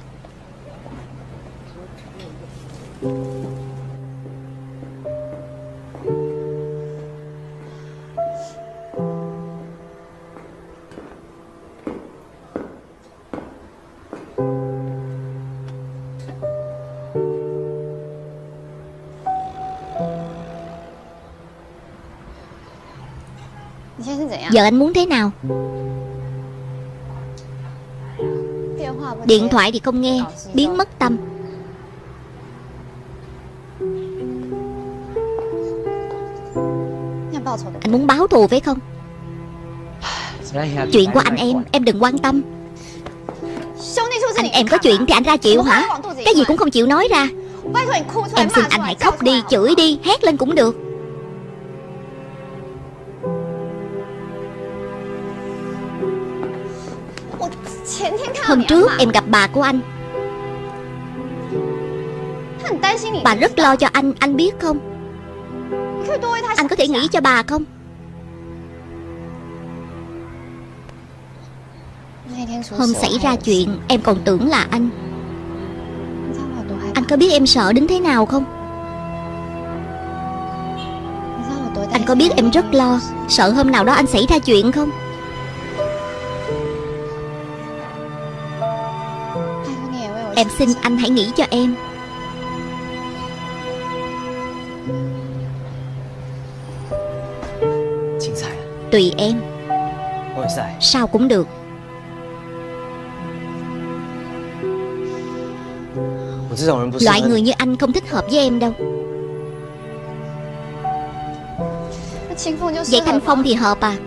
Giờ anh muốn thế nào? Điện thoại thì không nghe, Biến mất tâm. Anh muốn báo thù phải không? Chuyện của anh em Em đừng quan tâm. Anh em có chuyện thì anh ra chịu hả? Cái gì cũng không chịu nói ra. Em xin anh hãy khóc đi, Chửi đi, Hét lên cũng được. Hôm trước em gặp bà của anh. Bà rất lo cho anh Anh biết không? Anh có thể nghĩ cho bà không? Hôm xảy ra chuyện Em còn tưởng là anh. Anh có biết em sợ đến thế nào không? Anh có biết em rất lo Sợ hôm nào đó anh xảy ra chuyện không Em xin anh hãy nghĩ cho em. Tùy em. Sao cũng được. Loại người như anh không thích hợp với em đâu. Vậy Thanh Phong thì hợp à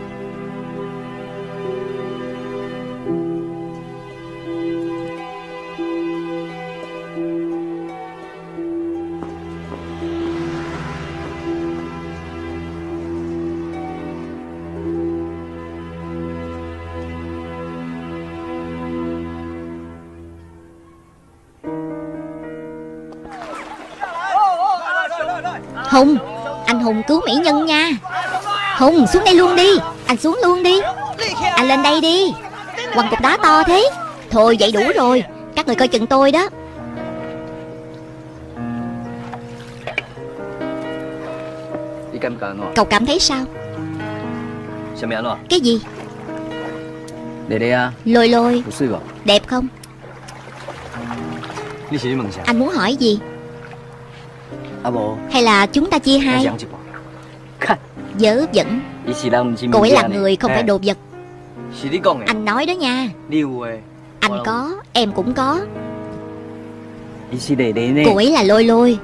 mỹ nhân nha. Hùng xuống đây luôn đi. Anh xuống luôn đi. Anh lên đây đi. Quăng cục đá to thế. Thôi vậy đủ rồi. Các người coi chừng tôi đó. Cậu cảm thấy sao? Cái gì? Lôi lôi. Đẹp không? Anh muốn hỏi gì? Hay là chúng ta chia hai Dớ dẫn Cô ấy là người không phải đồ vật. Anh nói đó nha. Anh có Em cũng có. Cô ấy là lôi lôi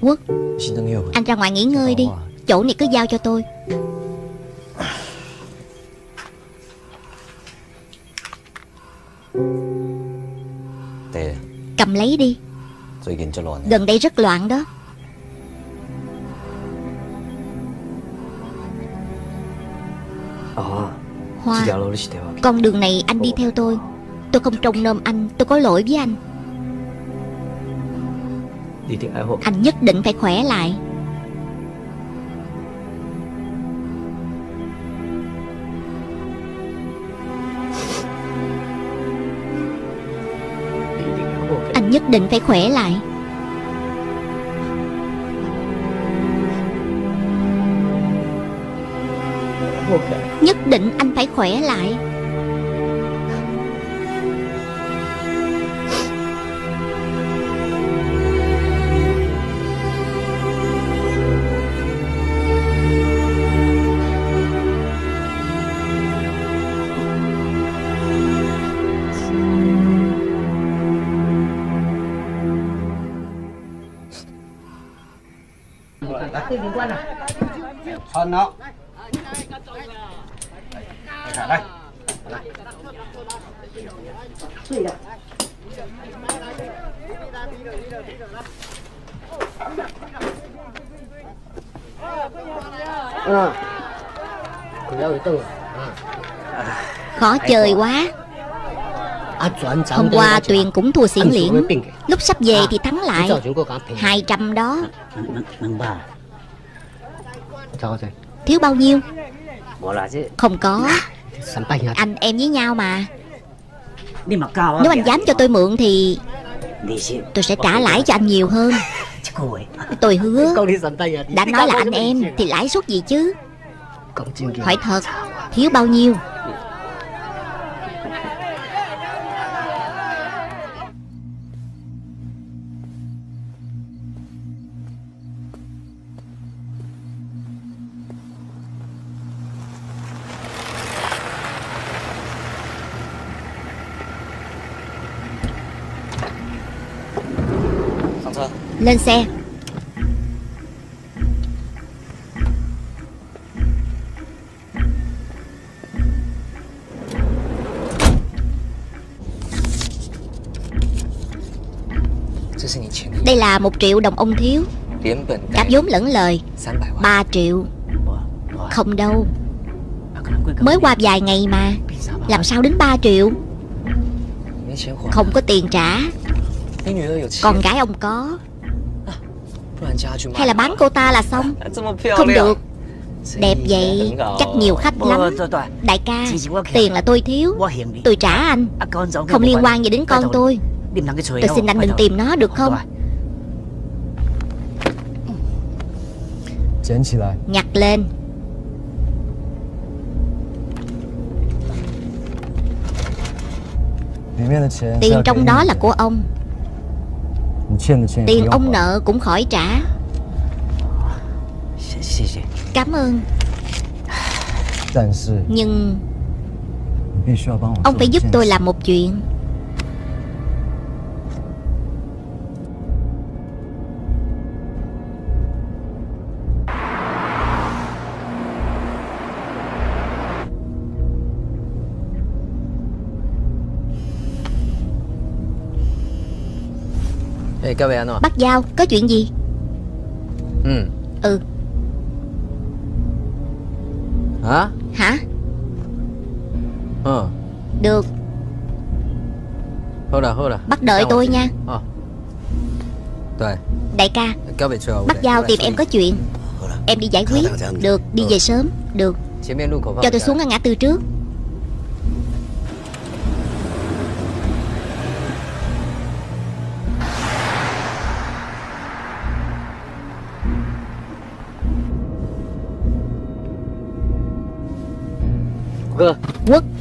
Quốc. Anh ra ngoài nghỉ ngơi đi. Chỗ này cứ giao cho tôi. Cầm lấy đi. Gần đây rất loạn đó. Hoa. Con đường này anh đi theo tôi. Tôi không trông nom anh. Tôi có lỗi với anh Anh nhất định phải khỏe lại. Anh nhất định phải khỏe lại. Nhất định anh phải khỏe lại chơi quá. À, chuẩn chẳng Hôm qua Tuyền cũng thua Anh liễn. Lúc sắp về À, thì thắng lại. Cháu chúng cô cảm thấy 200 đó. Rồi Thiếu bao nhiêu? Không có. Nhá. Anh em với nhau mà. Nếu anh dám cho tôi mượn thì Tôi sẽ trả lãi cho anh nhiều hơn. Tôi hứa. Đã nói là anh em Thì lãi suất gì chứ? Hỏi thật Thiếu bao nhiêu Lên xe. Đây là một triệu đồng ông thiếu. Cáp vốn lẫn lời. 3 triệu. Không đâu. Mới qua vài ngày mà. Làm sao đến 3 triệu? Không có tiền trả. Con gái ông có. Hay là bán cô ta là xong? Không được. Đẹp vậy chắc nhiều khách lắm. Đại ca Tiền là tôi thiếu. Tôi trả anh. Không liên quan gì đến con tôi. Tôi xin anh đừng tìm nó được không? Nhặt lên. Tiền trong đó là của ông. Tiền ông nợ cũng khỏi trả. Cảm ơn. Nhưng Ông phải giúp tôi làm một chuyện Bắt giao, có chuyện gì? Ừ. Ừ. Hả? Hả? Ờ. Được. Bắt đợi tôi nha. Đại ca Bắt giao tìm em có chuyện. Em đi giải quyết. Được, đi về sớm. Được. Cho tôi xuống ngã tư trước.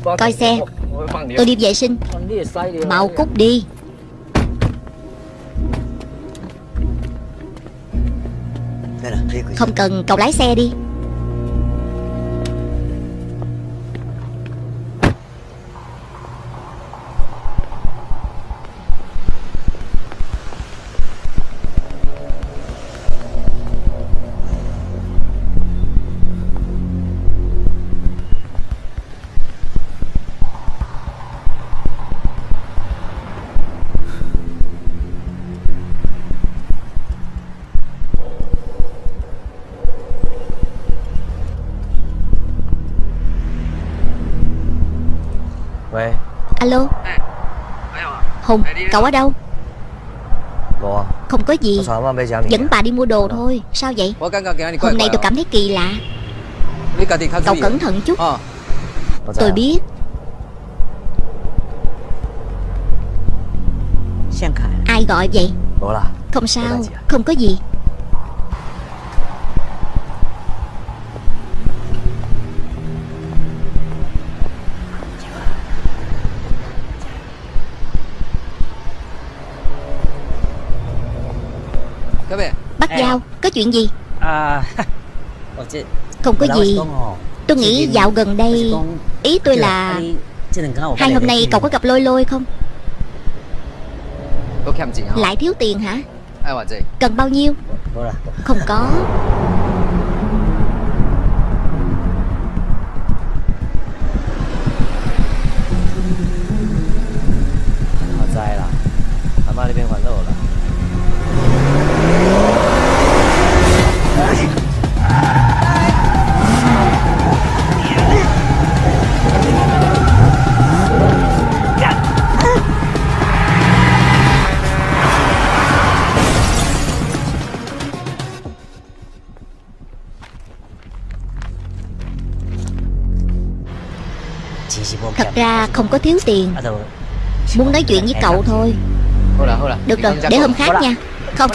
Coi xe. Tôi đi vệ sinh. Mau cút đi. Không cần cậu lái xe đi Hùng Cậu ở đâu? À? Không có gì. Dẫn bà đi mua đồ thôi. Sao vậy? Hôm nay tôi cảm thấy kỳ lạ. Cậu cẩn thận chút. Ờ. Tôi biết. Ai gọi vậy? Không sao. Không có gì chuyện gì? À Không có gì. Tôi nghĩ dạo gần đây Ý tôi là Hai hôm nay cậu có gặp lôi lôi không? Lại thiếu tiền hả? Cần bao nhiêu? Không có không có thiếu tiền. Muốn nói chuyện với cậu thôi. Được rồi, để hôm khác nha. Không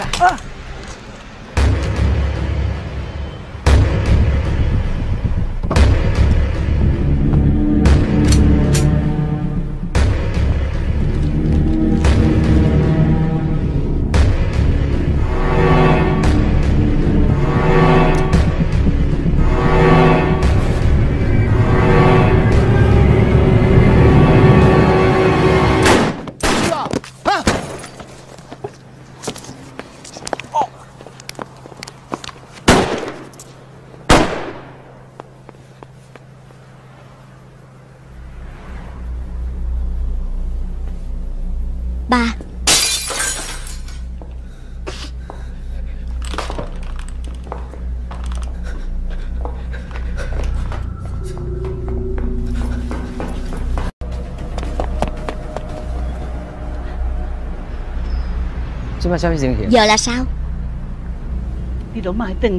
Giờ là sao?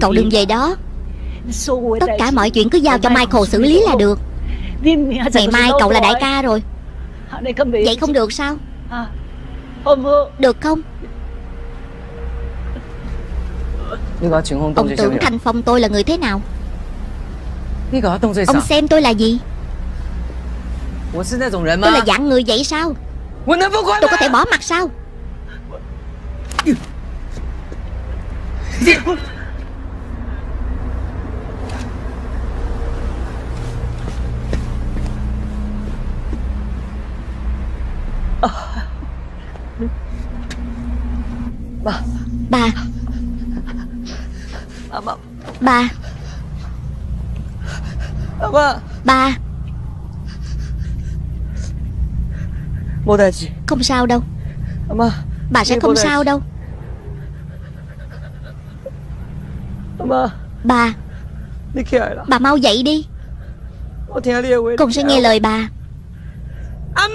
Cậu đừng về đó. Tất cả mọi chuyện cứ giao cho Michael xử lý là được. Ngày mai cậu là đại ca rồi. Vậy không được sao? Được không? Ông tưởng Thành Phong tôi là người thế nào? Ông xem tôi là gì? Tôi là dạng người vậy sao? Tôi có thể bỏ mặt sao Ba. Ba. Ba. Ba. Không sao đâu. Bà sẽ không sao đâu Bà. Bà mau dậy đi. Con sẽ nghe lời bà. Bà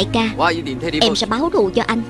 Đại ca. Em sẽ báo thù cho anh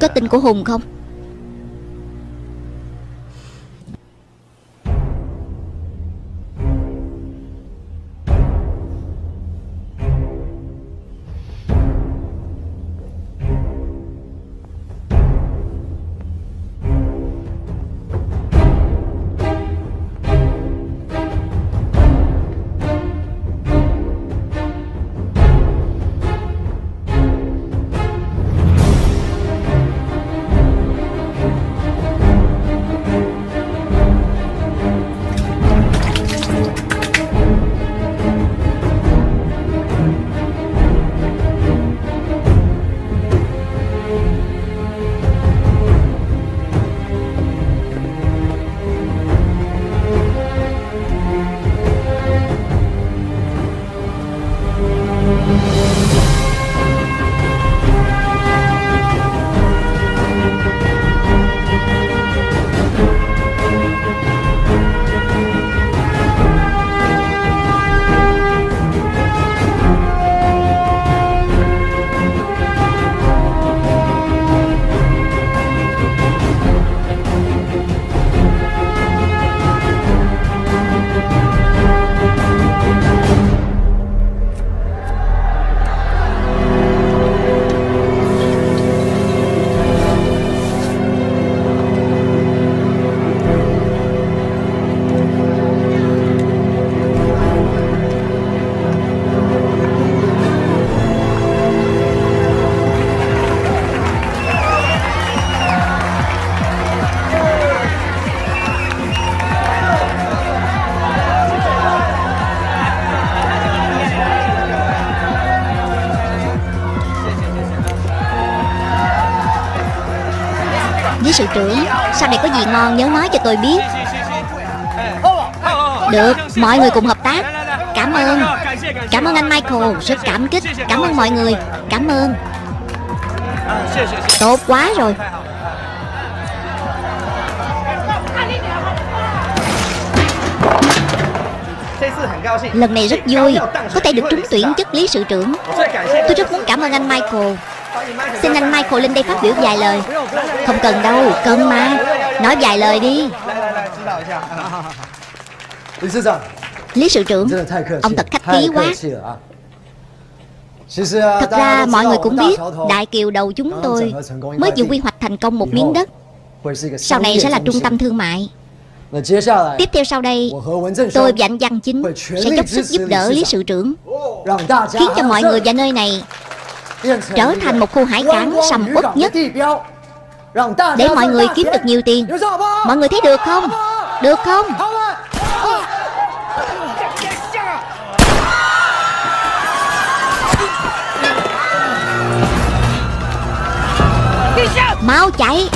Có tin của Hùng không? Sự trưởng Sau này có gì ngon nhớ nói cho tôi biết. Được, Mọi người cùng hợp tác. Cảm ơn. Cảm ơn anh Michael, Rất cảm kích. Cảm ơn mọi người. Cảm ơn. Tốt quá rồi. Lần này rất vui. Có thể được trúng tuyển chức lý sự trưởng. Tôi rất muốn cảm ơn anh Michael. Xin anh Michael lên đây phát biểu vài lời. Không cần đâu, cần mà Nói vài lời đi. Lý sự trưởng Ông thật khách khí quá. Thật ra mọi người cũng biết Đại Kiều đầu chúng tôi Mới vừa quy hoạch thành công một miếng đất. Sau này sẽ là trung tâm thương mại. Tiếp theo sau đây Tôi và anh Văn Chính Sẽ dốc sức giúp đỡ Lý sự trưởng Khiến cho mọi người và nơi này Trở thành một khu hải cảng sầm uất nhất Để mọi người kiếm được nhiều tiền. Mọi người thấy được không? Được không? Mau chạy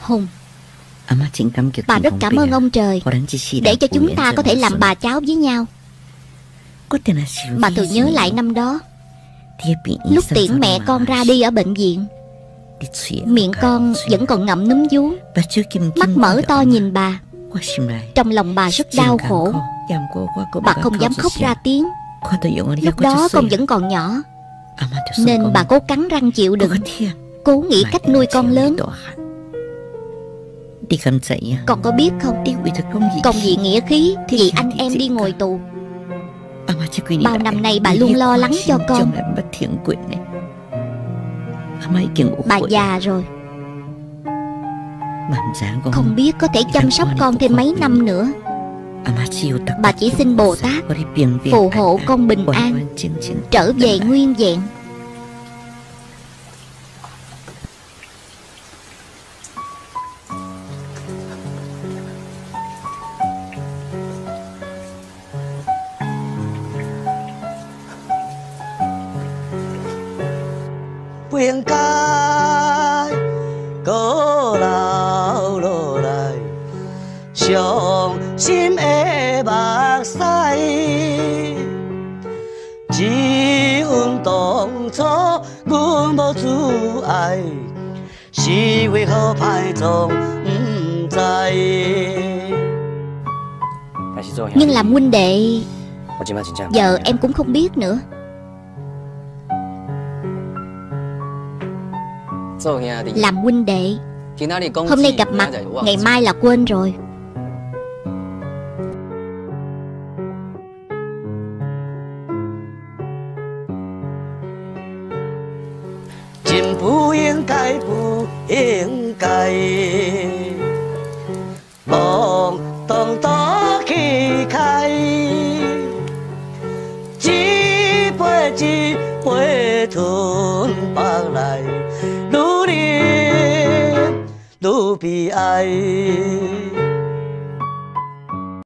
Hùng. Cảm kịch Bà rất cảm ơn ông trời. Để cho chúng ta có thể làm bà cháu với nhau. Bà thường nhớ lại năm đó. Lúc tiễn mẹ con ra đi ở bệnh viện. Miệng con vẫn còn ngậm núm vú. Mắt mở to nhìn bà. Trong lòng bà rất đau khổ. Bà không dám khóc ra tiếng. Lúc đó con vẫn còn nhỏ. Nên bà cố cắn răng chịu đựng. Cố nghĩ cách nuôi con lớn Đi cầm dậy Con có biết không? Còn vì nghĩa khí Vì anh em đi ngồi tù. Bao năm nay bà luôn lo lắng cho con. Bà già rồi. Không biết có thể chăm sóc con thêm mấy năm nữa. Bà chỉ xin Bồ Tát Phù hộ con bình an Trở về nguyên vẹn Giờ em cũng không biết nữa. Làm huynh đệ. Hôm nay gặp mặt Ngày mai là quên rồi. Chim phú yên cay phú yên cay. 放来，努力努悲爱。